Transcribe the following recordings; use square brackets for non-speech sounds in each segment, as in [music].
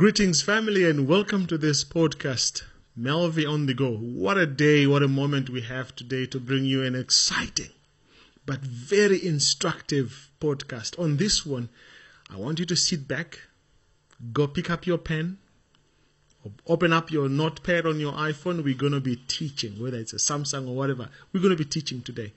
Greetings, family, and welcome to this podcast, Melvee on the Go. What a day, what a moment we have today to bring you an exciting but very instructive podcast. On this one, I want you to sit back, go pick up your pen, open up your notepad on your iPhone. We're going to be teaching, whether it's a Samsung or whatever, we're going to be teaching today.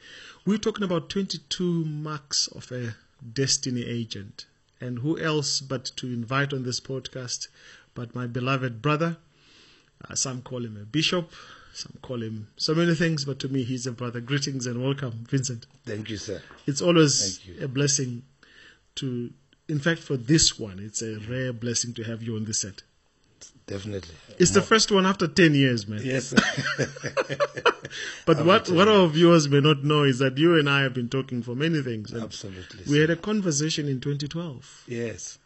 We're talking about 22 marks of a destiny agent. And who else but to invite on this podcast but my beloved brother? Uh, some call him a bishop, some call him so many things, but to me, he's a brother. Greetings and welcome, Vincent. Thank you, sir. It's always a blessing to, in fact, for this one, it's a rare blessing to have you on the set. Definitely. It's the first one after 10 years, man. Yes. [laughs] But I'm what, what our viewers may not know is that you and I have been talking for many things. Absolutely. We sir. had a conversation in 2012. yes.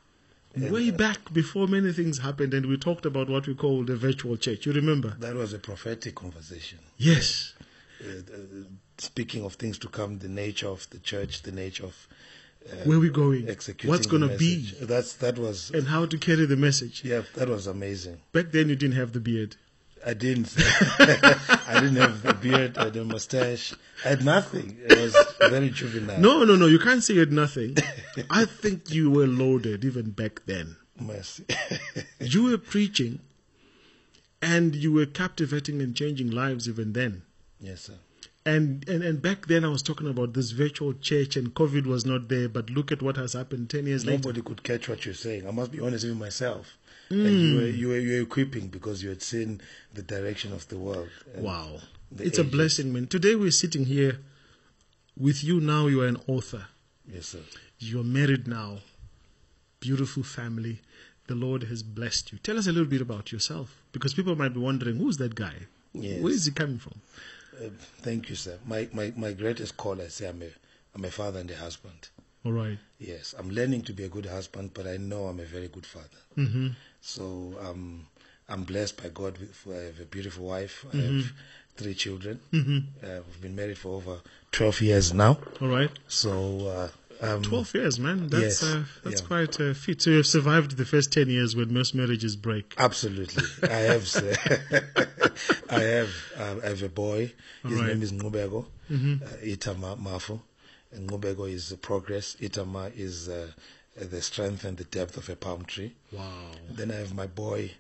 way back before many things happened, and we talked about what we call the virtual church. You remember? That was a prophetic conversation. Yes. Uh, uh, speaking of things to come, the nature of the church, the nature of uh, Where we going? What's going to be? That's that was And how to carry the message. yeah, that was amazing. Back then, you didn't have the beard. I didn't. [laughs] I didn't have a beard. I had a mustache. I had nothing. It was very juvenile. No, no, no. You can't say you had nothing. I think you were loaded even back then. mercy. [laughs] You were preaching, and you were captivating and changing lives even then. yes, sir. And, and and back then I was talking about this virtual church and COVID was not there, but look at what has happened ten years later. Nobody could catch what you're saying. I must be honest with myself. Hmm. And you were, you, were, you were equipping because you had seen the direction of the world. Wow. It's a blessing, man. Today we're sitting here with you now. You are an author. Yes, sir. You're married now. Beautiful family. The Lord has blessed you. Tell us a little bit about yourself because people might be wondering who's that guy? Yes. Where is he coming from? Uh, thank you, sir. My, my, my greatest call, I say, I'm a, I'm a father and a husband. All right. Yes, I'm learning to be a good husband, but I know I'm a very good father. Mm-hmm. So um, I'm blessed by God. With, I have a beautiful wife. I Mm-hmm. have three children. Uh, we've been married for over 12 years now. All right. So uh, um, 12 years, man. That's, Yes. uh, that's Yeah. quite a feat. So you've survived the first 10 years when most marriages break. Absolutely, I have. [laughs] I have. Um, I have a boy. His Alright. name is Ngubego. Uh, Itama Mafu. And Ngubego is uh, progress. Itama is uh, uh, the strength and the depth of a palm tree. Wow. Then I have my boy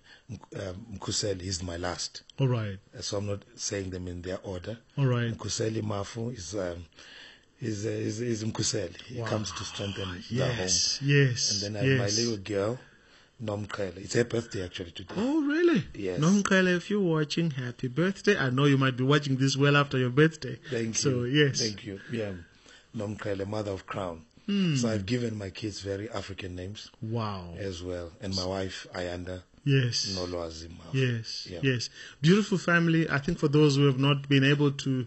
um, Mkuseli. He's my last. All right. Uh, So I'm not saying them in their order. All right. Mkuseli Mafu is. Um, is, uh, is, is Mkuseli. He comes to strengthen the Yes. home. Yes. And then I have my little girl, Nomkele. It's her birthday actually today. Oh, really? Yes. Nonkele, if you're watching, happy birthday. I know you might be watching this well after your birthday. Thank so, you. yes. Thank you. Yeah. Nomkele, mother of crown. Hmm. So I've given my kids very African names Wow. as well. And my wife, Ayanda Yes. Nolo Azimaf. Yes. Yeah. Yes. Beautiful family. I think for those who have not been able to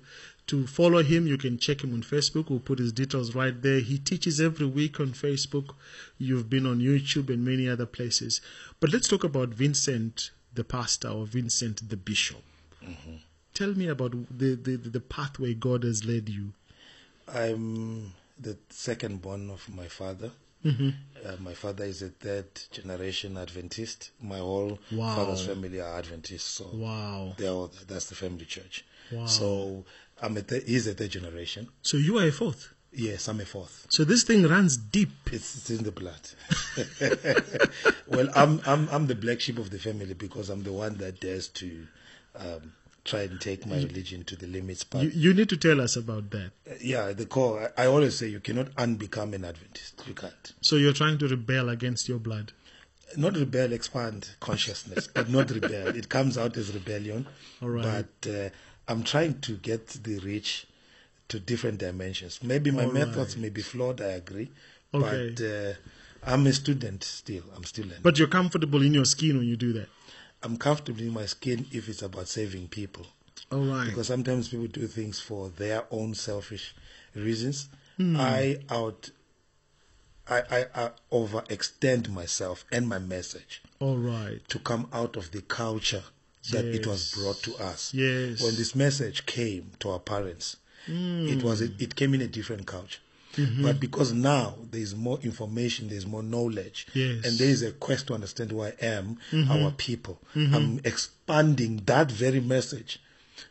to follow him, you can check him on Facebook. We'll put his details right there. He teaches every week on Facebook. You've been on YouTube and many other places. But let's talk about Vincent the pastor or Vincent the bishop. Mm-hmm. Tell me about the, the, the pathway God has led you. I'm the second born of my father. Mm-hmm. Uh, my father is a third generation Adventist. My whole Wow. father's family are Adventists. So Wow. all, that's the family church. Wow. So I'm a th- he's a third generation. So you are a fourth. Yes, I'm a fourth. So this thing runs deep. It's, it's in the blood. [laughs] well, I'm I'm I'm the black sheep of the family because I'm the one that dares to um, try and take my religion to the limits. But You, you need to tell us about that. uh, yeah, the core. I, I always say you cannot unbecome an Adventist. You can't. So you're trying to rebel against your blood. Not rebel, expand consciousness, but not rebel. It comes out as rebellion. All right. But uh, I'm trying to get the reach to different dimensions. Maybe my All methods right. may be flawed. I agree. Okay. But uh, I'm a student still. I'm still learning. But you're comfortable in your skin when you do that. I'm comfortable in my skin if it's about saving people. All right. Because sometimes people do things for their own selfish reasons. Hmm. I out I, I, I overextend myself and my message All right. to come out of the culture that it was brought to us. Yes. When this message came to our parents, it hmm. was it came in a different culture. Mm-hmm. But because now there's more information, there's more knowledge, Yes. and there is a quest to understand who I am, mm-hmm. our people, mm-hmm. I'm expanding that very message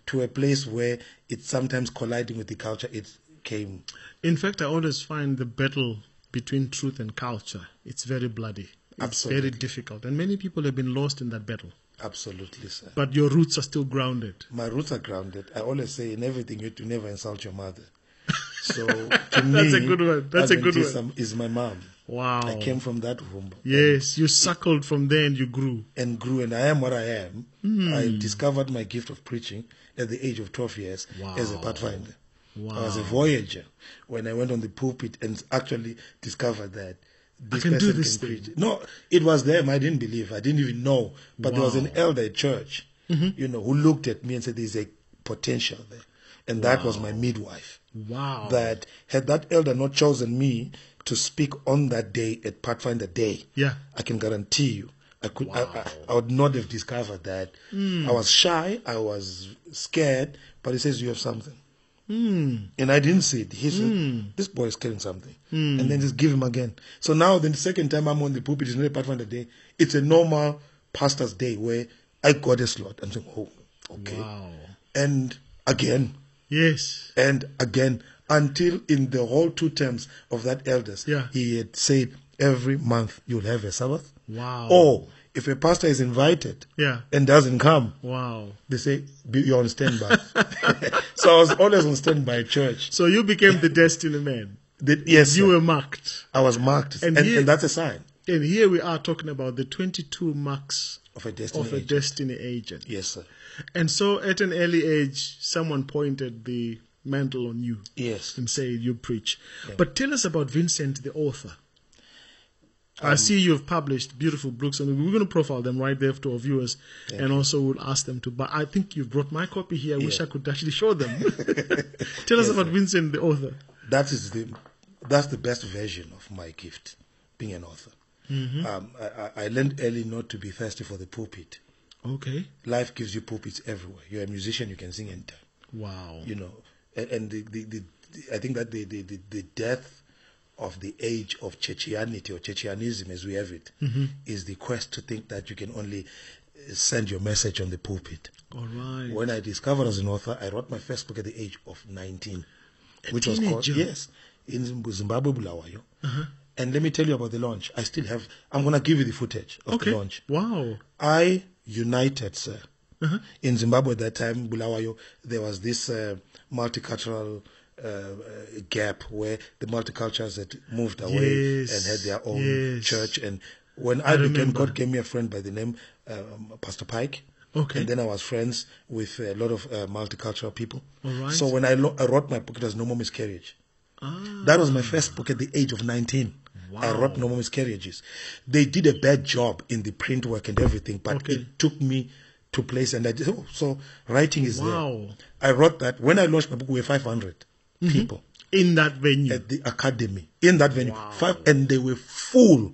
to a place where it's sometimes colliding with the culture it came. In fact, I always find the battle between truth and culture, it's very bloody. It's very difficult. And many people have been lost in that battle. Absolutely, sir. But your roots are still grounded. My roots are grounded. I always say in everything you to never insult your mother. [laughs] So to me, That's a good one. That's a good Adventism is my mom. Wow. I came from that womb. Yes, you suckled from there and you grew. and grew, and I am what I am. Hmm. I discovered my gift of preaching at the age of 12 years as a Wow. pathfinder. Wow. I was a voyager when I went on the pulpit and actually discovered that this can do this can thing. No, it was them. I didn't believe. I didn't even know. But there was an Mm-hmm. elder at church, you know, who looked at me and said, "There's a potential there," and that was my midwife. Wow. That had that elder not chosen me to speak on that day at Pathfinder Day, Yeah. I can guarantee you, I could, I, I, Wow. I would not have discovered that. I was shy, I was scared, but he says you have something, Hmm. and I didn't see it. He said, hmm. "This boy is carrying something," hmm. and then just give him again. So now, the second time I'm on the pulpit, it's not a part of the Day; it's a normal pastor's day where I got a slot. I'm saying, "Oh, okay," Wow. and again, Yes. and again until in the whole two terms of that elders, Yeah. he had said every month you'll have a Sabbath. Wow. Or if a pastor is invited Yeah. and doesn't come, Wow. they say you're on standby. [laughs] so I was always on standby at church. So you became the destiny man. The- yes, You sir. were marked. I was marked, And and, here- and that's a sign And here we are talking about the 22 marks of a destiny. of a agent. destiny agent. yes, sir. And so at an early age, someone pointed the mantle on you Yes. and said, You preach. But tell us about Vincent, the author. I see you've published beautiful books, and we're going to profile them right there to our viewers, and also we'll ask them to. But I think you've brought my copy here. I wish I could actually show them. [laughs] tell us about Vincent, the author. that is the that's the best version of my gift, being an author. Mm-hmm. Um, I, I learned early not to be thirsty for the pulpit. Okay. Life gives you pulpits everywhere. You're a musician, you can sing anytime. Wow. You know, and, and the, the, the, I think that the, the, the death of the age of Churchianity or Churchianism as we have it is the quest to think that you can only uh, send your message on the pulpit. All right. When I discovered as an author, I wrote my first book at the age of 19, which was called, yes, in Zimbabwe, Bulawayo. And let me tell you about the launch. I still have, I'm going to give you the footage of okay. the launch. Wow. I united, sir. Uh-huh. In Zimbabwe at that time, Bulawayo, there was this uh, multicultural uh, gap where the multicultures had moved away Yes, and had their own yes. church. And when I, I became, remember. God gave me a friend by the name um, Pastor Pike. Okay. And then I was friends with a lot of uh, multicultural people. All right. So when I, lo- I wrote my book, it was No More Miscarriage. Ah. That was my first book at the age of 19. Wow. I wrote No More Miscarriages. They did a bad job in the print work and everything, but Okay. it took me to place and I did, oh, so writing is Wow. there. I wrote that. When I launched my book, we were 500 Mm-hmm. people In that venue. at the academy in that venue. Wow. Five, and they were full,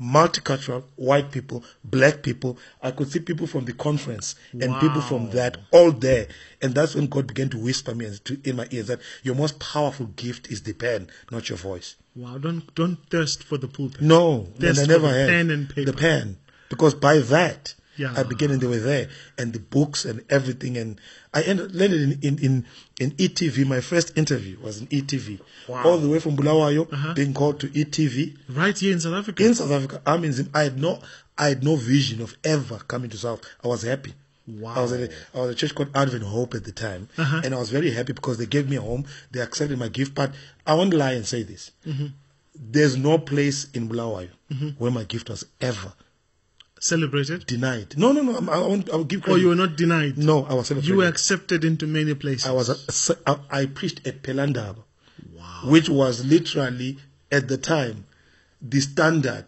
multicultural, white people, black people. I could see people from the conference and people from that all there. And that's when God began to whisper me in my ears that your most powerful gift is the pen, not your voice. wow. Don't don't thirst for the pulpit. No, and Thirst I for never the had pen and paper. the pen because by that Yeah. I began and they were there and the books and everything and I ended landed in in in, in ETV. My first interview was in ETV, Wow. all the way from Bulawayo, Uh-huh. being called to ETV Right here in South Africa. in South Africa. I'm in I had no I had no vision of ever coming to South. I was happy. Wow. I was at a, I was at a church called Advent Hope at the time, Uh-huh. and I was very happy because they gave me a home. They accepted my gift. But I won't lie and say this: Mm-hmm. there's no place in Bulawayo where my gift was ever Celebrated. denied. No, no, no. I, won't, I will give Or credit. you were not denied. no, I was celebrated. You were accepted into many places. I was. A, I, I preached at Pelandaba, Wow. which was literally at the time the standard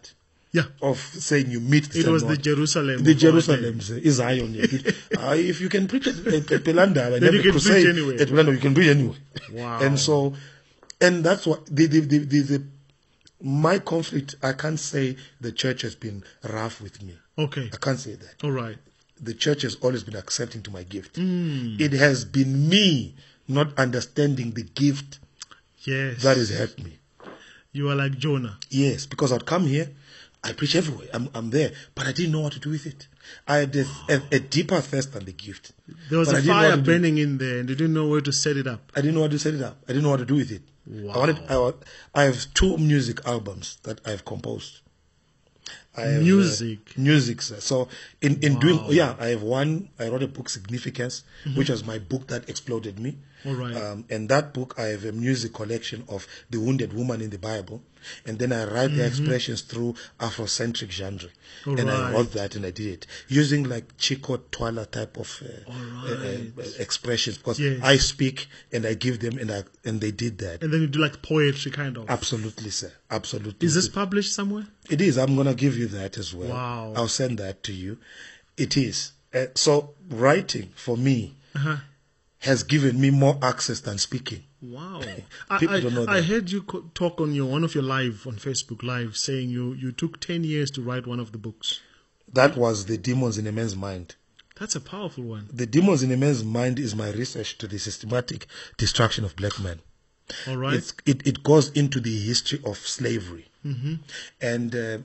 Yeah. of saying you meet the It was the. Jerusalem. The Jerusalem is Zion. [laughs] uh, if you can preach at, at, at Pelanda and Then you can crusade preach anywhere. at Pelanda, you can preach anywhere. Wow. And so, and that's what the the, the, the, the my conflict. I can't say the church has been rough with me. Okay. I can't say that. All right. The church has always been accepting to my gift. Hmm. It has been me not understanding the gift Yes. That has helped me. You are like Jonah. Yes, because I'd come here, I preach everywhere. I'm, I'm there, but I didn't know what to do with it. I had a, a, a deeper thirst than the gift. There was But a fire burning in there, and you didn't know where to set it up. I didn't know how to set it up. I didn't know what to do with it. I wanted. I, I have two music albums that I've composed. I have, uh, Music? music. sir. So in in doing, yeah, I have one. I wrote a book, Significance, which was my book that exploded me. All right. Um, and that book, I have a music collection of the wounded woman in the Bible, and then I write the expressions through Afrocentric genre. All and I wrote that, and I did it using like Chicco Twala type of uh, uh, uh, expressions because Yes. I speak and I give them, and I and they did that. And then you do like poetry, kind of. Absolutely, sir. Absolutely. Is this published somewhere? It is. I'm going to give you that as well. Wow. I'll send that to you. It is. Uh, so, writing for me Uh-huh. Has given me more access than speaking. Wow. [laughs] I, People I, don't know that. I heard you talk on your one of your live on Facebook Live saying you, you took 10 years to write one of the books. That was the demons in a man's mind. That's a powerful one. The demons in a man's mind is my research to the systematic destruction of black men. All right. It's, it, it goes into the history of slavery. Mm-hmm. And uh,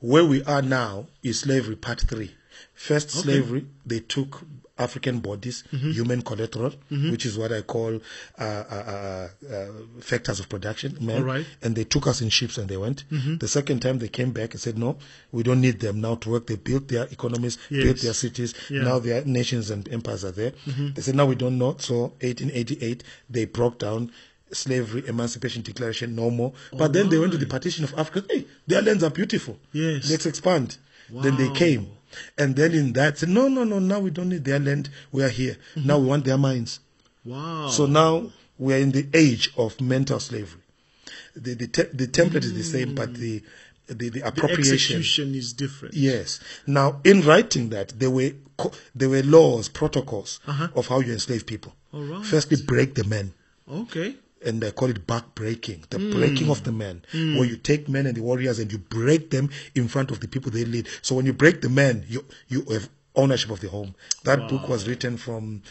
where we are now is slavery part three. First slavery, they took African bodies, Mm-hmm. human collateral, which is what I call uh, uh, uh, uh, factors of production, men. All right. Mm-hmm. And they took us in ships and they went. The second time they came back and said, no, we don't need them now to work. They built their economies, built their cities. Yeah. Mm-hmm. Now their nations and empires are there. They said, now we don't know. So 1888, they broke down slavery, emancipation declaration, no more. But then they went to the partition of Africa. Hey, their lands are beautiful. Yes. Let's expand. Then they came. And then in that, said, no, no, no, now we don't need their land. We are here. Mm-hmm. Now we want their minds. wow. So now we are in the age of mental slavery. The, the, te- the template is the same, but the, the, the the appropriation. execution is different. Yes. Now, in writing that, there were co- there were laws, protocols Uh-huh. of how you enslave people. All right. Firstly, break the men, Okay. And I call it back breaking, the Hmm. breaking of the men, where you take men and the warriors and you break them in front of the people they lead. So when you break the men, you you have ownership of the home. That book was written from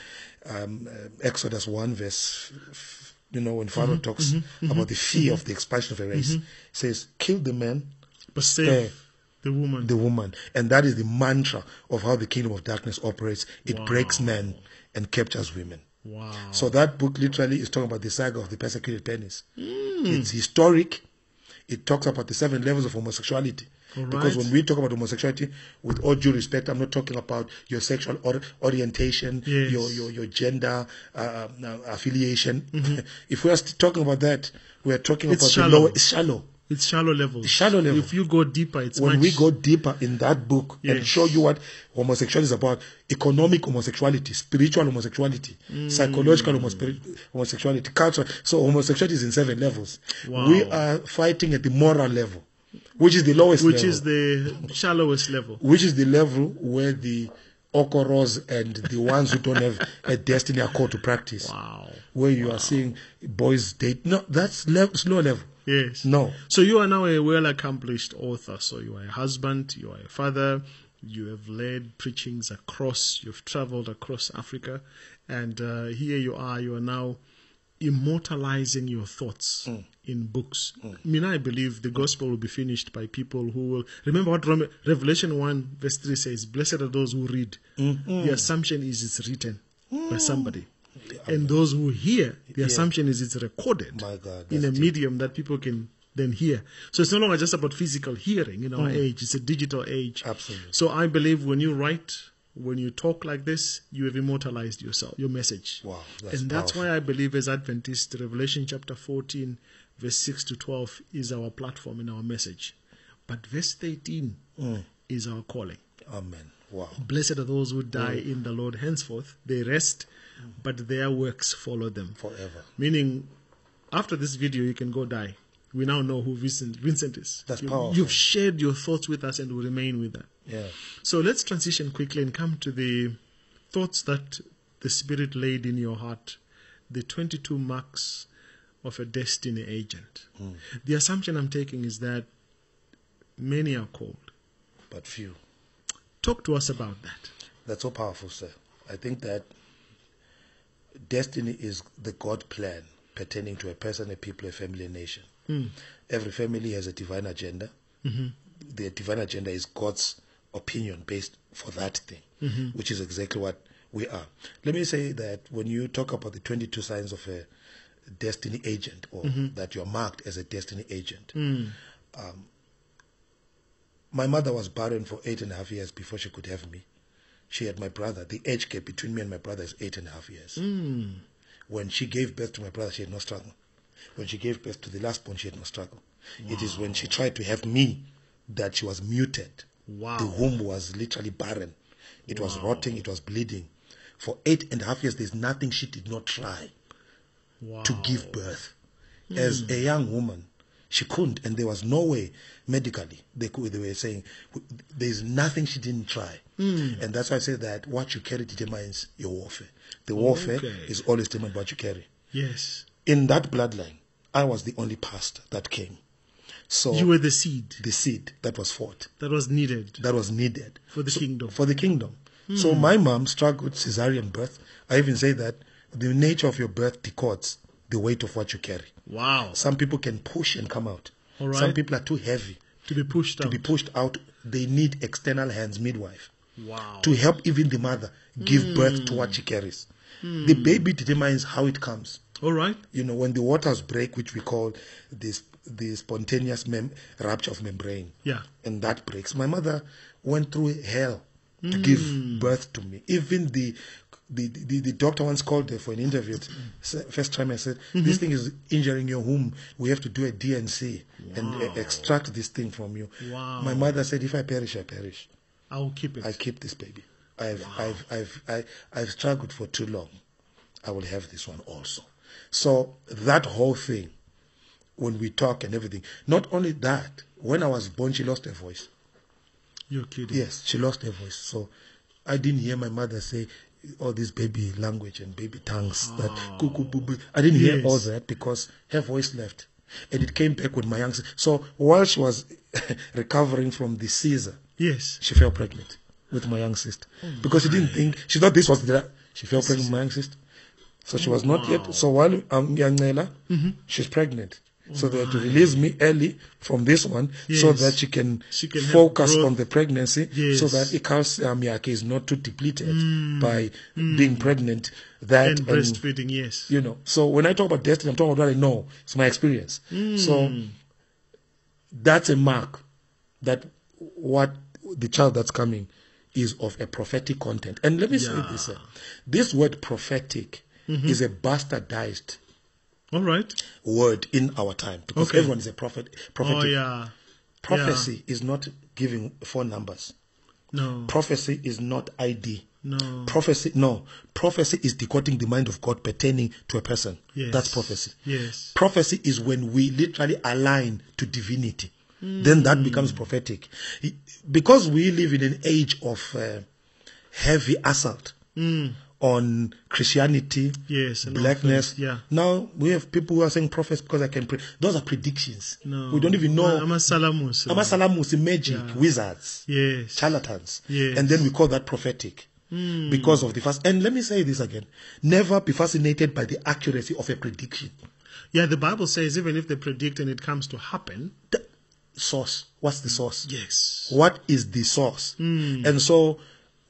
um, uh, Exodus one verse. f- You know, when Pharaoh Mm-hmm. talks about the fear of the expansion of a race, says, "Kill the men, But save the woman. the woman. And that is the mantra of how the kingdom of darkness operates. It breaks men and captures women. Wow. So that book literally is talking about the saga of the persecuted penis. Hmm. It's historic. It talks about the seven levels of homosexuality. All Because when we talk about homosexuality, with all due respect, I'm not talking about your sexual or- orientation, Yes. your, your your gender uh, uh, affiliation. Mm-hmm. [laughs] if we are talking about that, we are talking It's about shallow. the lower. It's shallow it's shallow levels. shallow level. If you go deeper, it's when much. we go deeper in that book and show you what homosexuality is about economic homosexuality spiritual homosexuality Mm. psychological homosexuality culture so homosexuality is in seven levels Wow. we are fighting at the moral level which is the lowest which level is the shallowest level. which is the level where the okoros and the ones who don't have a destiny are called to practice Wow. where you are seeing boys date no that's level, slow level Yes. no So you are now a well accomplished author. So you are a husband, you are a father, you have led preachings across, you've traveled across Africa, and uh, here you are, you are now immortalizing your thoughts mm. in books. Mm. I mean, I believe the gospel will be finished by people who will remember what Rome- Revelation 1 verse 3 says Blessed are those who read. Mm-hmm. The assumption is it's written by mm. somebody. And those who hear, the assumption is it's recorded My God, in a deep. medium that people can then hear. So it's no longer just about physical hearing in our age, it's a digital age. Mm. Absolutely. So I believe when you write, when you talk like this, you have immortalized yourself, your message. Wow, that's and that's powerful. why I believe as Adventists, Revelation chapter 14, verse 6 to 12 is our platform and our message. But verse 13 Mm. is our calling. amen wow Blessed are those who die in the Lord henceforth. They rest, but their works follow them. forever Meaning, after this video, you can go die. We now know who Vincent, Vincent is. That's You- powerful. You've shared your thoughts with us and will remain with that. yeah So let's transition quickly and come to the thoughts that the Spirit laid in your heart, the 22 marks of a destiny agent. Hmm. The assumption I'm taking is that many are called. but few Talk to us about that. That's so powerful, sir. I think that destiny is the God plan. pertaining to a person, a people, a family, a nation. Hmm. Every family has a divine agenda. Mm-hmm. The divine agenda is God's opinion based for that thing, Mm-hmm. which is exactly what we are. Let me say that when you talk about the 22 signs of a destiny agent, or Mm-hmm. that you're marked as a destiny agent, Hmm. um, my mother was barren for eight and a half years before she could have me. She had my brother. The age gap between me and my brother is eight and a half years. Hmm. When she gave birth to my brother, she had no struggle. When she gave birth to the last born, she had no struggle. It is when she tried to have me that she was muted. Wow. The womb was literally barren. It was rotting, it was bleeding. For eight and a half years, there's nothing she did not try Wow. to give birth. As a young woman, she couldn't, and there was no way medically they could. They were saying there's nothing she didn't try, hmm. and that's why I say that what you carry determines your warfare. The warfare Okay. is always determined by what you carry. Yes. In that bloodline, I was the only pastor that came, so You were the seed the seed that was fought, that was needed that was needed for the kingdom. for the kingdom. So hmm. my mom struggled with cesarean birth. I even say that the nature of your birth decodes the weight of what you carry. wow. Some people can push and come out. All right. Some people are too heavy To be pushed to out. be pushed out. They need external hands, midwife, wow. to help even the mother give hmm. birth to what she carries. Hmm. The baby determines how it comes. All right. You know, when the waters break, which we call this the spontaneous mem- rupture of membrane, Yeah. and that breaks. My mother went through hell to give hmm. birth to me. Even the the, the, the doctor once called her for an interview. S- First time I said, This thing is injuring your womb. We have to do a DNC and uh, extract this thing from you. Wow. My mother said, If I perish, I perish. I will keep it. I keep this baby. I've, I've, I've, I, I've struggled for too long. I will have this one also. So that whole thing, when we talk and everything, not only that, when I was born, she lost her voice. You're kidding. Yes, she lost her voice. So I didn't hear my mother say all these baby language and baby tongues that cuckoo boo boo. I didn't hear all that because her voice left. And it came back with my young sister. So while she was [laughs] recovering from the Caesar, Yes. she fell pregnant with my young sister because she didn't think she thought this was the she fell pregnant with my young sister so she was not yet so while I'm um, Yangela, she's pregnant so they had to release me early from this one so that she can, She can focus on the pregnancy so that the calcium uh, yake is not too depleted mm. by mm. being pregnant that And and, breastfeeding, yes. you know so when i talk about destiny i'm talking about what i know. It's my experience. Mm. So that's a mark that what the child that's coming is of a prophetic content. And let me say this: uh, this word prophetic mm-hmm. is a bastardized All right. word in our time because Okay. everyone is a prophet. Prophetic Oh, yeah. prophecy is not giving phone numbers. No. Prophecy is not ID. No. Prophecy, no. Prophecy is decoding the mind of God pertaining to a person. Yes. That's prophecy. Yes. Prophecy is when we literally align to divinity. Then that becomes prophetic. Because we live in an age of uh, heavy assault on Christianity, Yes, blackness. yeah. Now we have people who are saying prophets because I can pray. Those are predictions. No. We don't even know. I'm a salamus. Amasalamusi, magic, wizards Yes. charlatans. Yes. And then we call that prophetic. Hmm. Because of the fast. And let me say this again. Never be fascinated by the accuracy of a prediction. Yeah, the Bible says even if they predict and it comes to happen, The source. What's the source? yes. What is the source? Hmm. And so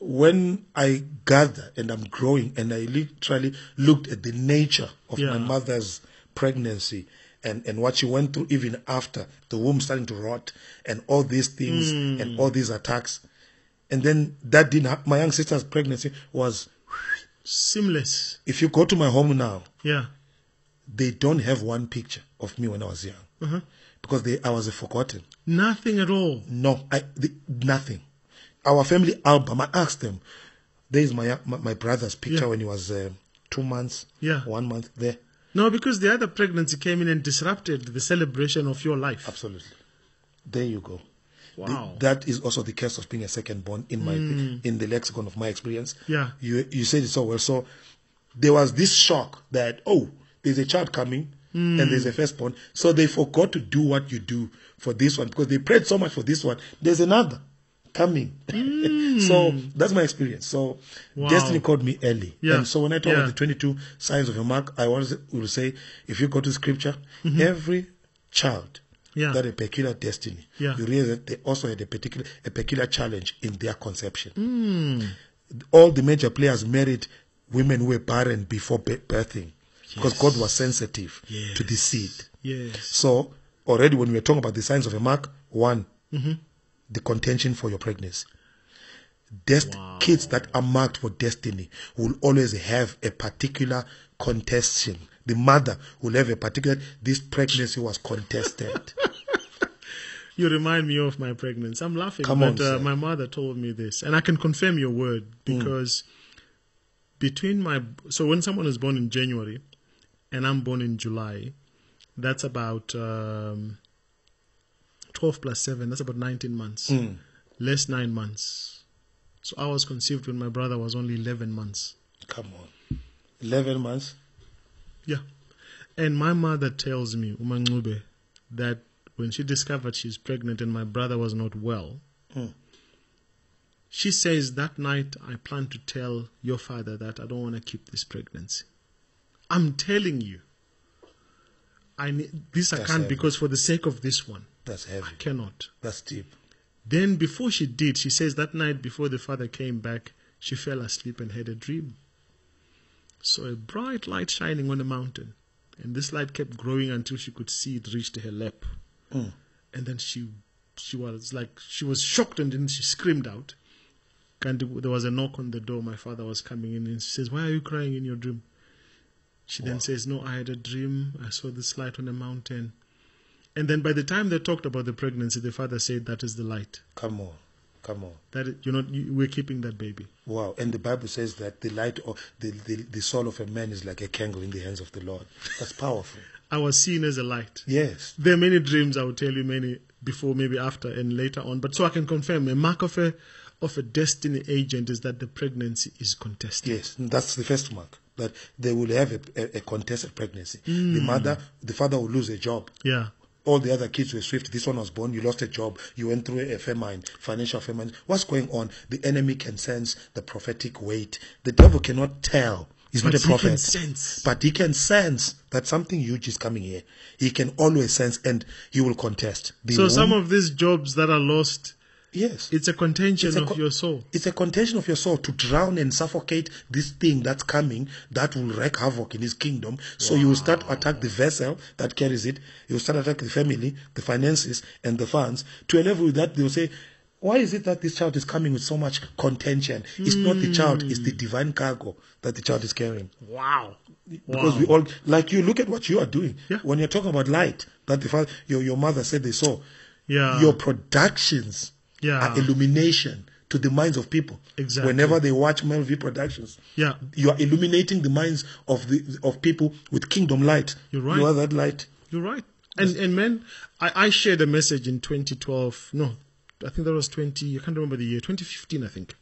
when I gather and I'm growing and I literally looked at the nature of my mother's pregnancy and, and what she went through even after the womb starting to rot and all these things and all these attacks. And then that didn't happen. My young sister's pregnancy was, Seamless. if you go to my home now, Yeah. they don't have one picture of me when I was young Uh-huh. because they, I was forgotten. Nothing at all. No, I the, nothing. Our family album. I asked them. There is my my, my brother's picture Yeah. when he was uh, two months. Yeah. one month there. No, because the other pregnancy came in and disrupted the celebration of your life. Absolutely. There you go. The- Wow. that is also the case of being a second born in my in the lexicon of my experience. Yeah. You you said it so well. So there was this shock that oh, there's a child coming and there's a firstborn. So they forgot to do what you do for this one because they prayed so much for this one. There's another coming. [laughs] so that's my experience. So Wow. destiny called me early. Yeah. And so when I talk Yeah. about the 22 signs of a mark, I always will say, if you go to scripture, Mm-hmm. every child Yeah. that a peculiar destiny, Yeah. you realize that they also had a particular, a peculiar challenge in their conception. Hmm. All the major players married women who were barren before bi- birthing because God was sensitive Yes. to the seed. Yes. So already when we are talking about the signs of a mark, one, Mm-hmm. The contention for your pregnancy. Dest- Wow. Kids that are marked for destiny will always have a particular contestation. The mother will have a particular, this pregnancy was contested. [laughs] You remind me of my pregnancy. I'm laughing, Come but on, uh, my mother told me this, and I can confirm your word because between my so when someone is born in January and I'm born in July, that's about um, twelve plus seven. That's about nineteen months, less nine months. So I was conceived when my brother was only eleven months. Come on. 11 months. Yeah. And my mother tells me, Umangube, that when she discovered she's pregnant and my brother was not well, Mm. she says that night I plan to tell your father that I don't want to keep this pregnancy. I'm telling you. I need, this I That's can't heavy. because for the sake of this one, That's heavy. I cannot. That's deep. Then before she did, she says that night before the father came back, she fell asleep and had a dream. Saw a bright light shining on a mountain, and this light kept growing until she could see it reach to her lap. Mm. And then she, she was like, she was shocked, and then she screamed out. And there was a knock on the door. My father was coming in, and she says, "Why are you crying in your dream?" She then says, "No, I had a dream. I saw this light on a mountain." And then by the time they talked about the pregnancy, the father said, "That is the light." Come on. Come on. That you know, you, we're keeping that baby. Wow. And the Bible says that the light of the, the, the soul of a man is like a candle in the hands of the Lord. That's powerful. [laughs] I was seen as a light. Yes. There are many dreams I will tell you many before, maybe after, and later on. But so I can confirm a mark of a of a destiny agent is that the pregnancy is contested. Yes, that's the first mark. That they will have a, a, a contested pregnancy. The Mm. mother, the father will lose a job. Yeah. All the other kids were swift. This one was born. You lost a job. You went through a famine, financial famine. What's going on? The enemy can sense the prophetic weight. The devil cannot tell. He's But not a he prophet. can sense. But he can sense that something huge is coming here. He can always sense, and he will contest. The So some of these jobs that are lost, yes, it's a contention It's a of your soul. It's a contention of your soul to drown and suffocate this thing that's coming that will wreak havoc in his kingdom. So you will start to attack the vessel that carries it. You will start to attack the family, the finances, and the funds to a level that they will say, why is it that this child is coming with so much contention? It's not the child, it's the hmm. divine cargo that the child is carrying. Wow. Because Wow. we all, like you, look at what you are doing. Yeah. When you're talking about light, that the father, your, your mother said they saw, Yeah. your productions Yeah. are illumination to the minds of people. Exactly. Whenever they watch Melvee Productions, Yeah. you are illuminating the minds of the of people with kingdom light. You're right. You are that light. You're right. And and man, I, I shared a message in 2012. No, I think that was 20. I can't remember the year. 2015, I think,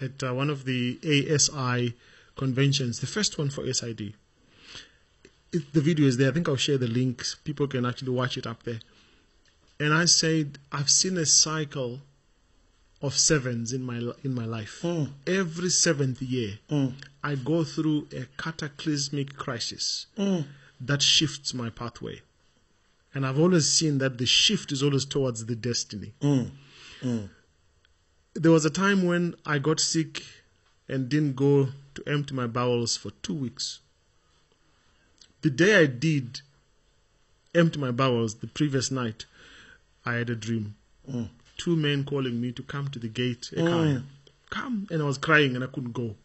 at uh, one of the ASI conventions, the first one for SID. It, the video is there. I think I'll share the links. People can actually watch it up there. And I said I've seen a cycle of sevens in my in my life. Hmm. Every seventh year, hmm. I go through a cataclysmic crisis hmm. that shifts my pathway. And I've always seen that the shift is always towards the destiny. There was a time when I got sick and didn't go to empty my bowels for two weeks. The day I did empty my bowels, the previous night, I had a dream. Two men calling me to come to the gate. Ekaya. Come. And I was crying and I couldn't go.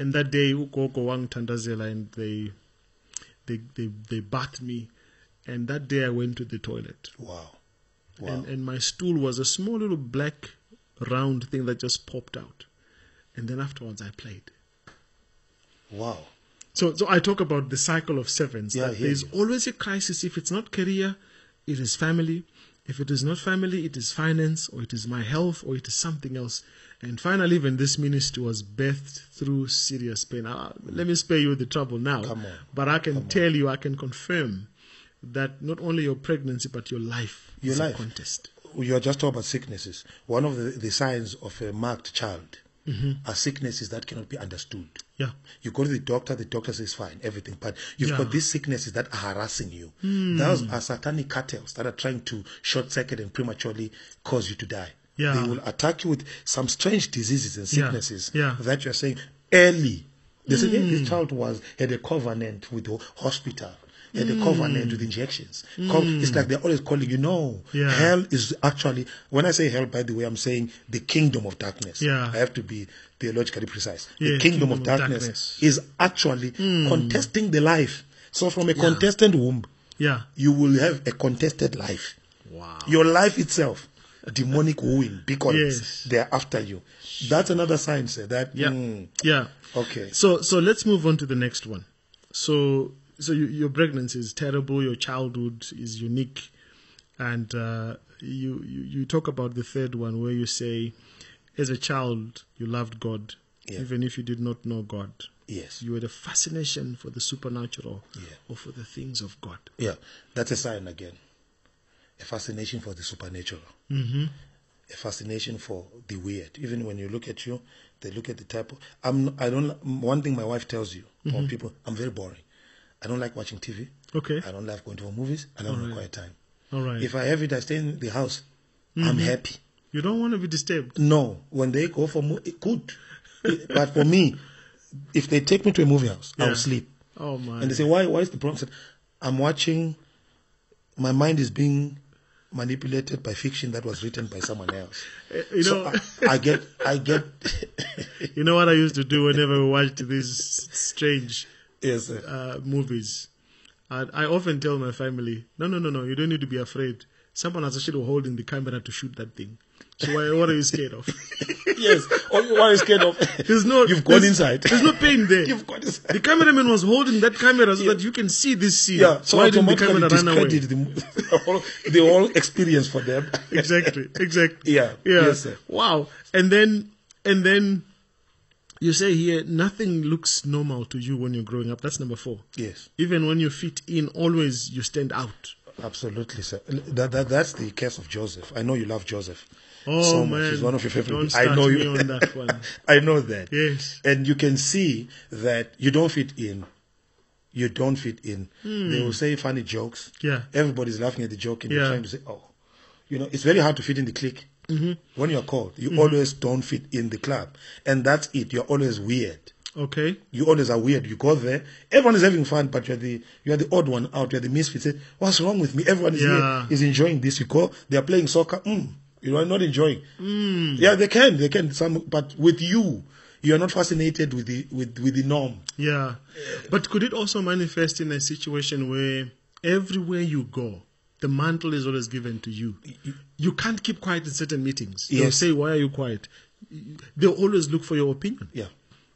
And that day, Ukoko Wang Tandazela, and they, they, they, they bathed me. And that day I went to the toilet. Wow. Wow. And, and my stool was a small little black round thing that just popped out. And then afterwards I played. wow. So, so I talk about the cycle of sevens. Yeah, there's always a crisis. If it's not career, it is family. If it is not family, it is finance, or it is my health, or it is something else. And finally, even this ministry was birthed through serious pain. Uh, let me spare you the trouble now. Come on. But I can tell you, I can confirm that not only your pregnancy, but your life Your is life. a contest. you're just talking about sicknesses. One of the, the signs of a marked child Mm-hmm. are sicknesses that cannot be understood. Yeah. You go to the doctor, the doctor says fine, everything, but you've Yeah. got these sicknesses that are harassing you. Hmm. Those are satanic cartels that are trying to short circuit and prematurely cause you to die. Yeah. They will attack you with some strange diseases and sicknesses Yeah. that you're saying early. They say, "Yeah, this hmm. child was had a covenant with the hospital, had a covenant with injections. Hmm. Co- It's like they're always calling you. No, Yeah. hell is actually. When I say hell, by the way, I'm saying the kingdom of darkness. Yeah. I have to be theologically precise. Yeah, the kingdom, of darkness, darkness. is actually hmm. contesting the life. So from a contested womb, Yeah. you will have a contested life. Wow. Your life itself, demonic [laughs] wooing, because Yes. they're after you. That's another sign, sir. That Yeah. mm, Yeah. okay. So so let's move on to the next one. So so you, your pregnancy is terrible. Your childhood is unique, and uh, you, you you talk about the third one where you say, as a child you loved God, Yeah. even if you did not know God. Yes. You had a fascination for the supernatural Yeah. or for the things of God. Yeah, that's a sign again. A fascination for the supernatural. Mm-hmm. A fascination for the weird. Even when you look at you, they look at the type of. I'm. I don't. One thing my wife tells you, Mm-hmm. or people, I'm very boring. I don't like watching TV. Okay. I don't like going to movies. I don't have quiet time. All right. If I have it, I stay in the house. I'm Mm-hmm. happy. you don't want to be disturbed. No, when they go for movie, it could. but for me, if they take me to a movie house, Yeah. I'll sleep. Oh my. And they say, why, why is the problem? I said, I'm watching, my mind is being manipulated by fiction that was written by someone else. [laughs] Eh, you So know. I, I get, I get, [laughs] You know what I used to do whenever we watched these strange yes, sir. uh, movies? I, I often tell my family, no, no, no, no, you don't need to be afraid. Someone has actually holding the camera to shoot that thing. So why, what are you scared of? [laughs] yes. Oh, you are scared of. [laughs] There's no. You've gone there's- inside. There's no pain there. [laughs] You've gone inside. The cameraman was holding that camera so that you can see this scene. Yeah, so why didn't the camera run away? the, the, whole, the whole experience for them. exactly, exactly. Yeah, yeah. yes, sir. Wow. And then, and then, you say here nothing looks normal to you when you're growing up. That's number four. Yes. Even when you fit in, always you stand out. Absolutely, sir. That, that, that's the case of Joseph. I know you love Joseph. Oh so much. man, He's one of your favorite. I know me you. on that one. [laughs] I know that. Yes. And you can see that you don't fit in. You don't fit in. Hmm. They will say funny jokes. Yeah. Everybody's laughing at the joke and you're trying to say, oh, you know, it's very hard to fit in the clique. Mm-hmm. When you're called, you always don't fit in the club. And that's it. You're always weird. Okay. You always are weird. You go there, everyone is having fun, but you're the you're the odd one out. You're the misfit. Say, What's wrong with me? Everyone is Yeah. here, is enjoying this. You go, they are playing soccer. Mm, you are not enjoying. Hmm. Yeah, they can, they can. Some, but with you, you are not fascinated with the with with the norm. Yeah. But could it also manifest in a situation where everywhere you go, the mantle is always given to you? You can't keep quiet in certain meetings. They'll say, Why are you quiet? They'll always look for your opinion. Yeah,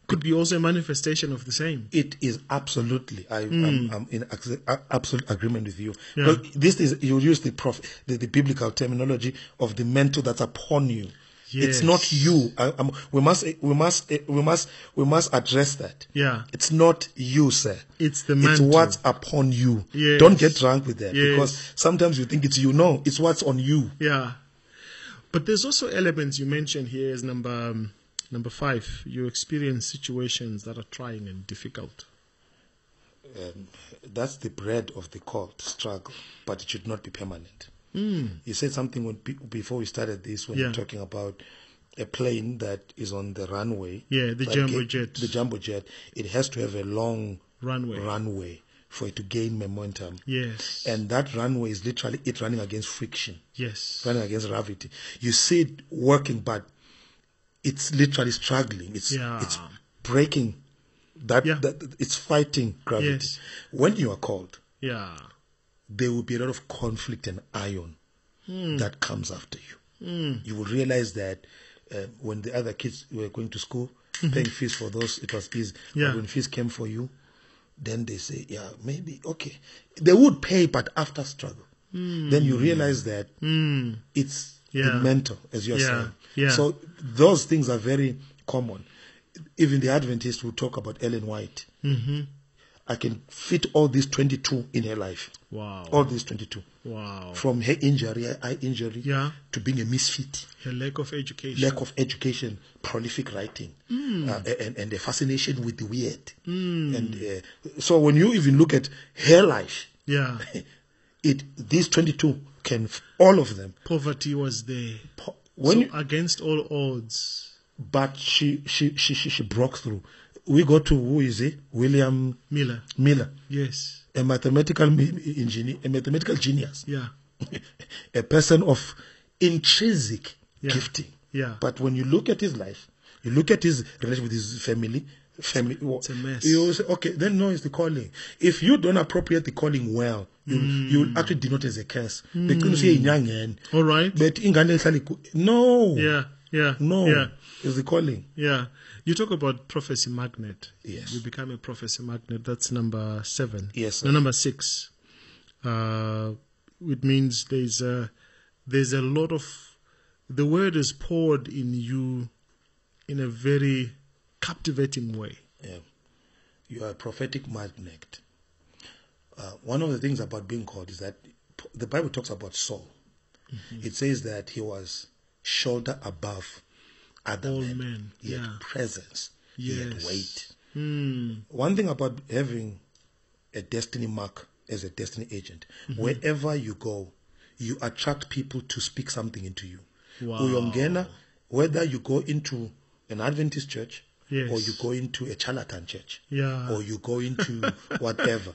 Could be also a manifestation of the same. it is absolutely. I, I'm, I'm in absolute agreement with you. Hmm. Yeah. Because this is you use the, prof, the the biblical terminology of the mantle that's upon you. It's not you. I, we must we must we must we must address that. Yeah. It's not you, sir. It's the It's what's upon you. Yes. Don't get drunk with that Yes. because sometimes you think it's you. No, it's what's on you. Yeah. But there's also elements you mentioned here as number um, number five. You experience situations that are trying and difficult. Um, that's the bread of the cult struggle, but it should not be permanent. Mm. You said something when, before we started this when Yeah. you're talking about a plane that is on the runway. Yeah, the jumbo ga- jet. The jumbo jet. It has to have a long Runway. runway for it to gain momentum. Yes. And that runway is literally it running against friction. yes. running against gravity. You see it working, but it's literally struggling. It's Yeah. it's breaking. That, Yeah. that it's fighting gravity. Yes. When you are called, Yeah. There will be a lot of conflict and iron Hmm. that comes after you. You will realize that uh, when the other kids were going to school, paying fees for those, it was easy. Mm-hmm. Yeah. But when fees came for you, then they say, yeah, maybe, okay. They would pay, but after struggle. Then you realize that Mm. it's Yeah. the mental, as you're Yeah. saying. Yeah. So those things are very common. Even the Adventists will talk about Ellen White. hmm I can fit all these 22 in her life. Wow. All these 22. Wow. From her injury, eye injury, Yeah. to being a misfit, Her lack of education. lack of education, prolific writing, uh, and, and a fascination with the weird. And uh, so when you even look at her life, yeah. [laughs] it these 22 can, all of them, Poverty was there. po- when so you, against all odds. but she, she, she, she, she broke through. We go to, who is he? William Miller. Miller, Yes. a mathematical engineer, a mathematical genius. Yeah. [laughs] a person of intrinsic Yeah. gifting. Yeah. But when you look at his life, you look at his relation with his family, family. It's a mess. You say, okay, then no, it's the calling. If you don't appropriate the calling well, you Hmm. you will actually denote as a curse. Because you say inyangeni, All right. but ingane no, Yeah. Yeah. no, Yeah. it's the calling. Yeah. You talk about prophecy magnet. Yes. You become a prophecy magnet. That's number seven. Yes, No, number six. Uh, it means there's a, there's a lot of, the word is poured in you in a very captivating way. Yeah. You are a prophetic magnet. Uh, one of the things about being called is that the Bible talks about Saul. Mm-hmm. It says that he was shoulder above other All men. He had yeah. presence. He had Yes. weight. Hmm. One thing about having a destiny mark as a destiny agent, Mm-hmm. wherever you go, you attract people to speak something into you. Wow. Uyongena, whether you go into an Adventist church Yes. or you go into a charlatan church Yeah. or you go into [laughs] whatever,